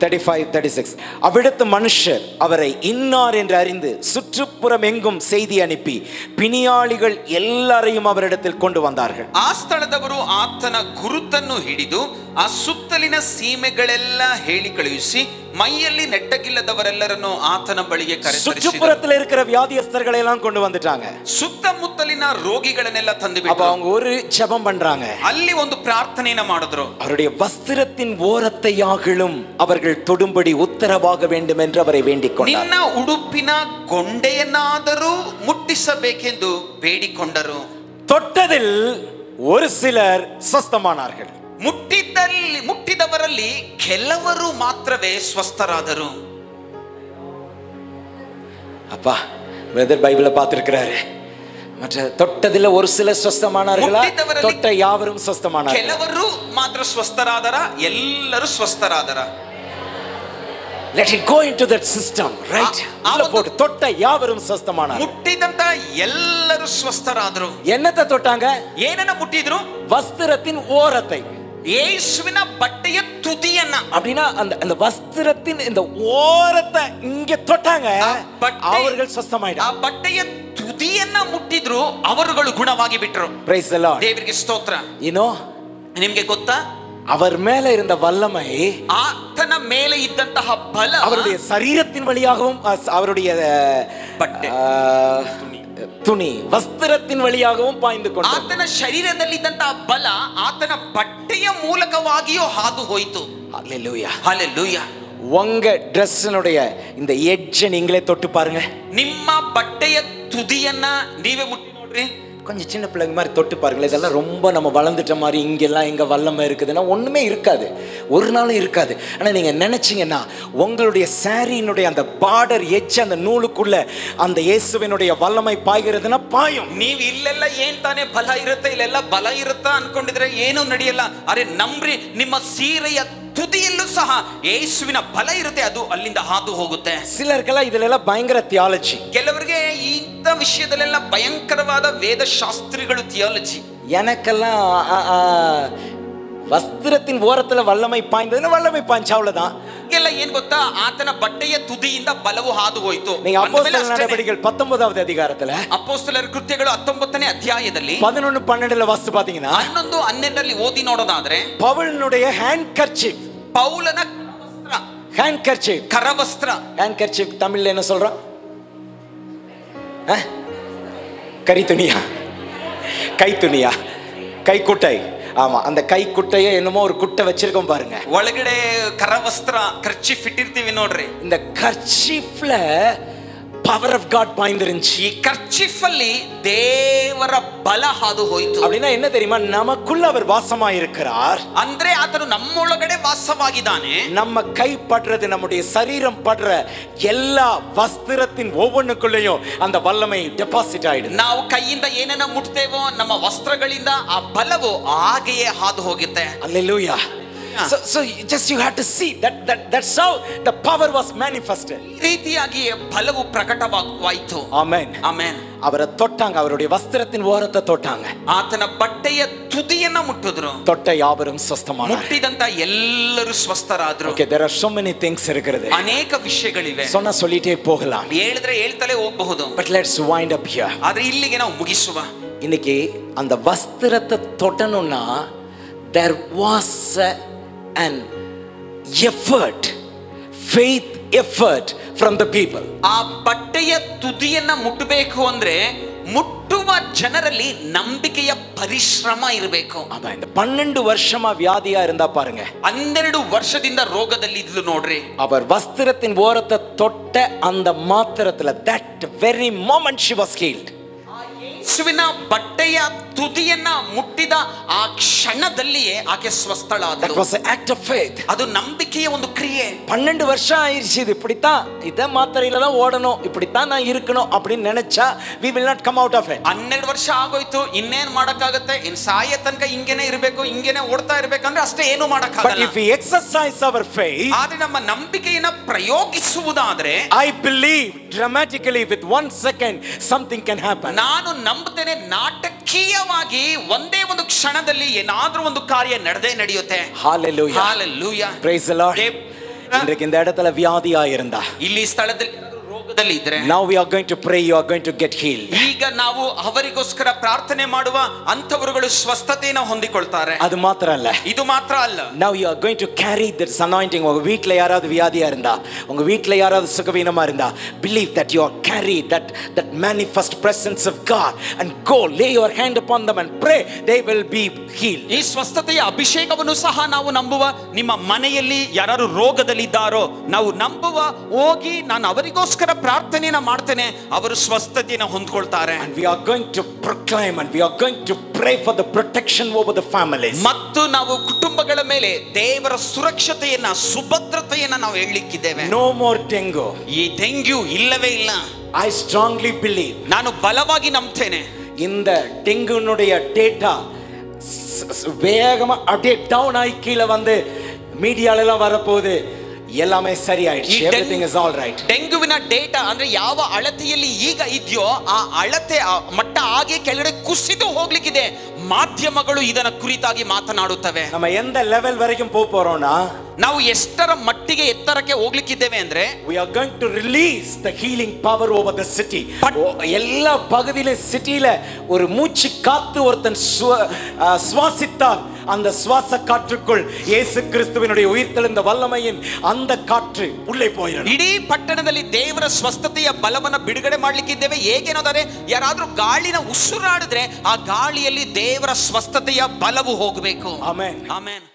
35 36 அவ்விடத்து மனுஷர் அவரை இன்னார் என்று அறிந்து சுற்றுப்புறம் எங்கும் செய்தி அனுப்பி பிணியாளிகள் எல்லாரையும் அவரிடத்தில் கொண்டு வந்தார்கள் ಆ ಸ್ಥಳದವರು ಆತನ ಗುರುತನ್ನು ಹಿಡಿದು ಆ ಸುತ್ತಲಿನ ಸೀಮೆಗಳೆಲ್ಲ ಹೇಳಿ ಕಳುಹಿಸಿ ಮೈಯಲ್ಲಿ ನೆಟ್ಟಗಿಲ್ಲದವರೆಲ್ಲರನ್ನು ಆತನ ಬಳಿಗೆ ಕರೆತರಿಸಿದರು சுற்றுப்புறத்தில் இருக்கிற வியாதியஸ்தர்களை எல்லாம் கொண்டு வந்துட்டாங்க ಸುತ್ತಮುತ್ತಲಿನ ರೋಗಿಗಳನ್ನೆಲ್ಲ ತಂದು அப்ப ಬಿಟ್ಟು அவங்க ஒரு ஜெபம் பண்றாங்க ಅಲ್ಲಿ ಒಂದು ಪ್ರಾರ್ಥನೆಯನ್ನ ಮಾಡಿದ್ರು அவருடைய வஸ்திரத்தின் ஓரத்தையாகிலும் அவர்கள் தொடும்படி உத்தரவாக வேண்டும் என்று அவரை வேண்டிக் கொண்டார் ನಿನ್ನ ಉಡುಪಿನ ಗೊಂಡೆಯನ್ನಾದರೂ ಮುಟ್ಟಿಸಬೇಕೆಂದು ಬೇಡಿಕೊಂಡರು தொட்டதில் ஒரு சிலர் சொஸ்தமானார்கள் ಮುಟ್ಟಿದ್ದಲ್ಲಿ ಮುಟ್ಟಿದವರಲ್ಲಿ ಕೆಲವರು ಮಾತ್ರವೇ ಸ್ವಸ್ಥರಾದರು அப்பா பிரதர் பைபிளை பார்த்துருக்கிறாரு மற்ற தொட்டதில் ஒரு சில ಸ್ವಸ್ಥಮಾನಾರಗಳಾ தொட்ட ಯಾವರೂ ಸ್ವಸ್ಥಮಾನಾರ ಕೆಲವರು ಮಾತ್ರ ಸ್ವಸ್ಥರಾದರ ಎಲ್ಲರೂ ಸ್ವಸ್ಥರಾದರ let it go into that system right ಅಲ್ಲ ಪೋಟ್ ತೊಟ್ಟ ಯಾವರು ಸ್ವಸ್ಥಮಾನ ಮುಟ್ಟಿದಂತ ಎಲ್ಲರೂ ಸ್ವಸ್ಥರಾದರು ಎನ್ನತ ತೊಟ್ಟಾಂಗ ಏನನ್ನ ಮುಟ್ಟಿದ್ರು ವಸ್ತ್ರತಿನ್ ಓರத்தை ಯೇಸುವಿನ ಬಟ್ಟೆಯ ತುದಿಯನ್ನ அப்படின்னா அந்த அந்த வஸ்திரத்தின் இந்த ஓரத்தை இங்க தொட்டாங்க ಆ ಬಟ್ಟೆ- அவர்கள் ಆ சொஸ்தமாயிட்டாங்க ಬಟ್ಟೆಯ ತುದಿ ತುದಿಯನ್ನ ಮುಟ್ಟಿದ್ರು ಅವರುಗಳು ಗುಣವಾಗಿ ಬಿಟ್ರು praise the lord ದೇವರಿಗೆ ಸ್ತೋತ್ರ you know ನಿಮ್ಗೆ ಗೊತ್ತಾ அவர் மேல இருந்த வல்லமை ಆತನ ಮೇಲೆ ಇದ್ದಂತಹ ಬಲ அவருடைய சரீரத்தின் வழியாகவும் அஹ், அவருடைய பட்டு. அஹ், துணி வஸ்திரத்தின் வழியாகவும் பாய்ந்து கொண்டு ಆತನ ಶರೀರದಲ್ಲಿದ್ದಂತಹ ಬಲ ಆತನ ಬಟ್ಟೆಯ ಮೂಲಕವಾಗಿಯೂ ಹಾದು ಹೋಯಿತು Hallelujah. ಹಾಲೆಲೂಯ உங்க ட்ரெஸ்ஸினுடைய இந்த எட்ஜை நீங்களே தொட்டு பாருங்க ನಿಮ್ಮ ಬಟ್ಟೆಯ ತುದಿಯನ್ನ ನೀವೇ ಮುಟ್ಟಿ ನೋಡ್ರಿ கொஞ்சம் சின்ன பிள்ளைங்க மாதிரி தொட்டு பாருங்களேன் இதெல்லாம் ரொம்ப நம்ம வளர்ந்துட்ட மாதிரி இங்கெல்லாம் எங்க வல்லமை இருக்குதுன்னா ஒண்ணுமே இருக்காது ஒரு நாளும் இருக்காது ஆனா நீங்க நினைச்சீங்கன்னா உங்களுடைய சாரியினுடைய அந்த பார்டர் எச்ச அந்த நூலுக்குள்ள அந்த இயேசுவினுடைய வல்லமை பாய்கிறதுனா பாயும் ನೀವ್ ಇಲ್ಲೆಲ್ಲ ಏನ್ ತಾನೇ ಬಲ ಇರುತ್ತೆ ಇಲ್ಲೆಲ್ಲ ಬಲ ಇರುತ್ತಾ ಅನ್ಕೊಂಡಿದ್ರೆ ಏನೂ ನಡೆಯಲ್ಲ ಅರೆ ನಂಬ್ರಿ ನಿಮ್ಮ ಸೀರೆಯ ತುದಿಯಲ್ಲೂ ಸಹ ಯೇಸುವಿನ ಬಲ ಇರುತ್ತೆ ಅದು ಅಲ್ಲಿಂದ ಹಾದು ಹೋಗುತ್ತೆ சிலருக்கெல்லாம் இதுல எல்லாம் பயங்கர தியாலஜி ಕೆಲವರಿಗೆ ಇಂಥ ವಿಷಯದಲ್ಲೆಲ್ಲ ಭಯಂಕರವಾದ ವೇದಶಾಸ್ತ್ರಿಗಳು ಥಿಯಾಲಜಿ எனக்கெல்லாம் ஆ, ஆ, வஸ்திரத்தின் ஓரத்துல வல்லமை பாய்ந்ததுன்னா வல்லமை பாய்ஞ்சா அவ்வளவுதான் ಎಲ್ಲ ಏನ್ ಗೊತ್ತಾ ಆತನ ಬಟ್ಟೆಯ ತುದಿಯಿಂದ ಬಲವು ಹಾದು ಹೋಯ್ತು நீங்க ಅಂದ್ಮೇಲೆ அப்போஸ்தலர் ಅಷ್ಟೇನೆ. நடவடிக்கைகள் பத்தொன்பதாவது அதிகாரத்துல ಅಪೋಸ್ತಲರ ಕೃತ್ಯಗಳು ಹತ್ತೊಂಬತ್ತನೇ ಅಧ್ಯಾಯದಲ್ಲಿ பதினொன்னு பன்னெண்டுல வாசித்து பாத்தீங்கன்னா ಹನ್ನೊಂದು ಹನ್ನೆರಡರಲ್ಲಿ ಓದಿ ನೋಡೋದಾದ್ರೆ பவுலினுடைய ஹேண்ட் கர்ச்சிப் ಪೌಲನ ಕರವಸ್ತ್ರ ஹேண்ட் கர்ச்சிப் ಕರವಸ್ತ್ರ ஹேண்ட் கர்ச்சிப் தமிழ்ல என்ன சொல்றோம் அஹ்? கரி துணியா கை துணியா கைக்குட்டை ஆமா அந்த கைக்குட்டையை என்னமோ ஒரு குட்டை வச்சிருக்கோம் பாருங்க ಒಳಗಡೆ ಕರವಸ್ತ್ರ ಖರ್ಚಿಫ್ ಇಟ್ಟಿರ್ತೀವಿ ನೋಡ್ರಿ இந்த கர்ச்சீஃப்ல பவர் ஆஃப் காட் பாய்ந்திருந்துச்சு ಈ ಕರ್ಚಿಫ್ ಅಲ್ಲಿ ದೇವರ ಬಲ ಹಾದು ಹೋಯ್ತು அப்படின்னா என்ன தெரியுமா நமக்குள்ள அவர் வாசமா இருக்கிறார் ಅಂದ್ರೆ ಆತನು ನಮ್ಮೊಳಗಡೆ ವಾಸವಾಗಿದ್ದಾನೆ நம்ம கை படுறது நம்முடைய சரீரம் படுற எல்லா வஸ்திரத்தின் ஒவ்வொன்றுக்குள்ளேயும் அந்த வல்லமை டெபாசிட் ஆயிடுது ನಾವು ಕೈಯಿಂದ ಏನನ್ನ ಮುಟ್ತೇವೋ ನಮ್ಮ ವಸ್ತ್ರಗಳಿಂದ ಆ ಬಲವು ಹಾಗೆಯೇ ಹಾದು ಹೋಗುತ್ತೆ Hallelujah. So, so you- just you have to see that, that that's how the power was manifested. ಈ ರೀತಿಯಾಗಿ ಬಲವು ಪ್ರಕಟವಾಯಿತು Amen. ಆಮೇನ್ அவரை தொட்டாங்க அவருடைய வஸ்திரத்தின் ஓரத்தை தொட்டாங்க ಆತನ ಬಟ್ಟೆಯ ತುದಿಯನ್ನ ಮುಟ್ಟಿದ್ರು தொட்ட யாவரும் சொஸ்தமானார் ಮುಟ್ಟಿದಂತ ಎಲ್ಲರೂ ಸ್ವಸ್ಥರಾದ್ರು okay there are so many things இருக்கிறது ಅನೇಕ ವಿಷಯಗಳಿವೆ சொன்னா சொல்லிட்டே போகலாம் ಹೇಳಿದ್ರೆ ಹೇಳ್ತಲೇ ಹೋಗಬಹುದು but let's wind up here ಆದ್ರೆ ಇಲ್ಲಿಗೆ ನಾವು ಮುಗಿಸುವ இன்னைக்கு அந்த வஸ்திரத்தை தொடணும்னா there was a- an effort faith effort from the people ಆ ಬಟ್ಟೆಯ ತುದಿಯನ್ನ ಮುಟ್ಟಬೇಕು ಅಂದ್ರೆ ಮುಟ್ಟುವ ಜನರಲ್ಲಿ ನಂಬಿಕೆಯ ಪರಿಶ್ರಮ ಇರಬೇಕು ஆமா இந்த பன்னெண்டு வருஷமா வியாதியா இருந்தா பாருங்க ಹನ್ನೆರಡು ವರ್ಷದಿಂದ ರೋಗದಲ್ಲಿ ಇದ್ಲು ನೋಡ್ರಿ அவர் வஸ்திரத்தின் ஓரத்தை தொட்ட அந்த மாத்திரத்துல that very moment she was healed ಯೇಸುವಿನ ಬಟ್ಟೆಯ ತುದಿಯನ್ನ ಮುಟ್ಟಿದ ಆ ಕ್ಷಣದಲ್ಲಿಯೇ ಆಕೆ that ಸ್ವಸ್ಥಳಾದಳು was an act of faith ಅದು ನಂಬಿಕೆಯ ಒಂದು ಕ್ರಿಯೆ பன்னெண்டு வருஷம் ஆயிடுச்சு இது இப்படித்தான் இத மாத்திரையில தான் ஓடணும் இப்படித்தான் நான் இருக்கணும் அப்படின்னு நினைச்சா we will not come out of it ಹನ್ನೆರಡು ವರ್ಷ ಆಗೋಯ್ತು ಇನ್ನೇನ್ ಮಾಡಕ್ಕಾಗತ್ತೆ ಇನ್ ಸಾಯ ತನಕ ಹಿಂಗೇನೆ ಇರ್ಬೇಕು ಹಿಂಗೇನೆ ಓಡ್ತಾ ಇರ್ಬೇಕಂದ್ರೆ ಅಷ್ಟೇ ಏನು but ಮಾಡಕ್ಕಾಗಲ್ಲ if we exercise our faith ಆದ್ರೆ ನಮ್ಮ ನಂಬಿಕೆಯನ್ನ ಪ್ರಯೋಗಿಸುವುದಾದ್ರೆ I believe dramatically with one second something can happen. ನಾನು ನಂಬುತ್ತೇನೆ ನಾಟಕೀಯವಾಗಿ ಒಂದೇ ಒಂದು ಕ್ಷಣದಲ್ಲಿ ಏನಾದ್ರೂ ಒಂದು ಕಾರ್ಯ ನಡೆದೇ ನಡೆಯುತ್ತೆ Hallelujah. Hallelujah. Praise the Lord. Dev- இன்றைக்கு இந்த இடத்துல வியாதியா இருந்தா ಇಲ್ಲಿ ಸ್ಥಳದಲ್ಲಿ ಏನಾದ್ರೂ ರೋಗದಲ್ಲಿ ಇದ್ರೆ now we are going to pray you are going to get healed ಈಗ ನಾವು ಅವರಿಗೋಸ್ಕರ ಪ್ರಾರ್ಥನೆ ಮಾಡುವ ಅಂತವರುಗಳು ಸ್ವಸ್ಥತೆಯನ್ನು ಹೊಂದಿಕೊಳ್ತಾರೆ அது மாத்திரம் இல்ல ಇದು ಮಾತ್ರ ಅಲ್ಲ now you are going to carry this anointing உங்க வீட்ல யாராவது வியாதியா இருந்தா உங்க வீட்ல யாராவது சுகவீனமா இருந்தா believe that you are carry that that manifest presence of God and go lay your hand upon them and pray they will be healed ಈ ಸ್ವಸ್ಥತೆಯ ಅಭಿಷೇಕವನ್ನು ಸಹ ನಾವು ನಂಬುವ ನಿಮ್ಮ ಮನೆಯಲ್ಲಿ ಯಾರು ರೋಗದಲ್ಲಿದ್ದಾರೋ ನಾವು ನಂಬುವ ಹೋಗಿ ನಾನು ಅವರಿಗೋಸ್ಕರ ಪ್ರಾರ್ಥನೆಯನ್ನ ಮಾಡ್ತೇನೆ ಅವರು ಸ್ವಸ್ಥತೆಯನ್ನು ಹೊಂದ್ಕೊಳ್ತಾರೆ and we are going to proclaim and we are going to pray for the protection over the families ಮತ್ತು ನಾವು ಕುಟುಂಬಗಳ ಮೇಲೆ ದೇವರ ಸುರಕ್ಷತೆಯನ್ನ ಸುಭದ್ರತೆಯನ್ನ ನಾವು ಹೇಳಲಿಕ್ಕಿದ್ದೇವೆ no more dengue ಈ ಡೆಂಗ್ಯೂ ಇಲ್ಲವೇ ಇಲ್ಲ I strongly believe ನಾನು ಬಲವಾಗಿ ನಂಬ್ತೇನೆ இந்த டெங்குனுடைய டேட்டா வேகமா அப்படியே டவுன் ஆகி கீழே வந்து மீடியால எல்லாம் வரப்போகுது ಎಲ್ಲಮೇ ಸರಿ ಎವ್ರಿಥಿಂಗ್ ಇಸ್ ಆಲ್ ರೈಟ್ ಡೆಂಗುವಿನ ಡೇಟಾ ಅಂದ್ರೆ ಯಾವ ಅಳತೆಯಲ್ಲಿ ಈಗ ಇದೆಯೋ ಆ ಅಳತೆ ಮಟ್ಟ ಹಾಗೆ ಕೆಳಗಡೆ ಕುಸಿದು ಹೋಗ್ಲಿಕ್ಕಿದೆ. ಮಾಧ್ಯಮಗಳು ಇದನ್ನ ಕುರಿತಾಗಿ ಮಾತನಾಡುತ್ತವೆ நம்ம எந்த லெவல் வரைக்கும் போக போறோம்னா ನಾವು ಎಷ್ಟರ ಮಟ್ಟಿಗೆ ಎತ್ತರಕ್ಕೆ ಹೋಗ್ಲಿಕ್ಕಿದ್ದೇವೆ ಅಂದ್ರೆ we are going to release the healing power over the city but- ஓ, எல்லா பகுதியில சிட்டியில ஒரு மூச்சு காத்து ஒருத்தன் சுவ- ஆ, சுவாசித்தால் அந்த சுவாச காற்றுக்குள் இயேசு கிறிஸ்துவினுடைய உயிர்த்தெழுந்த வல்லமையின் அந்த காற்று உள்ளே போயிடும் ಇಡೀ ಪಟ್ಟಣದಲ್ಲಿ ದೇವರ ಸ್ವಸ್ಥತೆಯ ಬಲವನ್ನ ಬಿಡುಗಡೆ ಮಾಡ್ಲಿಕ್ಕಿದ್ದೇವೆ ಹೇಗೇನೋದರೆ ಯಾರಾದ್ರೂ ಗಾಳಿನ ಉಸಿರಾಡಿದ್ರೆ ಆ ಗಾಳಿಯಲ್ಲಿ ದೇವರ ಸ್ವಸ್ಥತೆಯ ಬಲವು ಹೋಗಬೇಕು ಆಮೆನ್ ಆಮೇನ್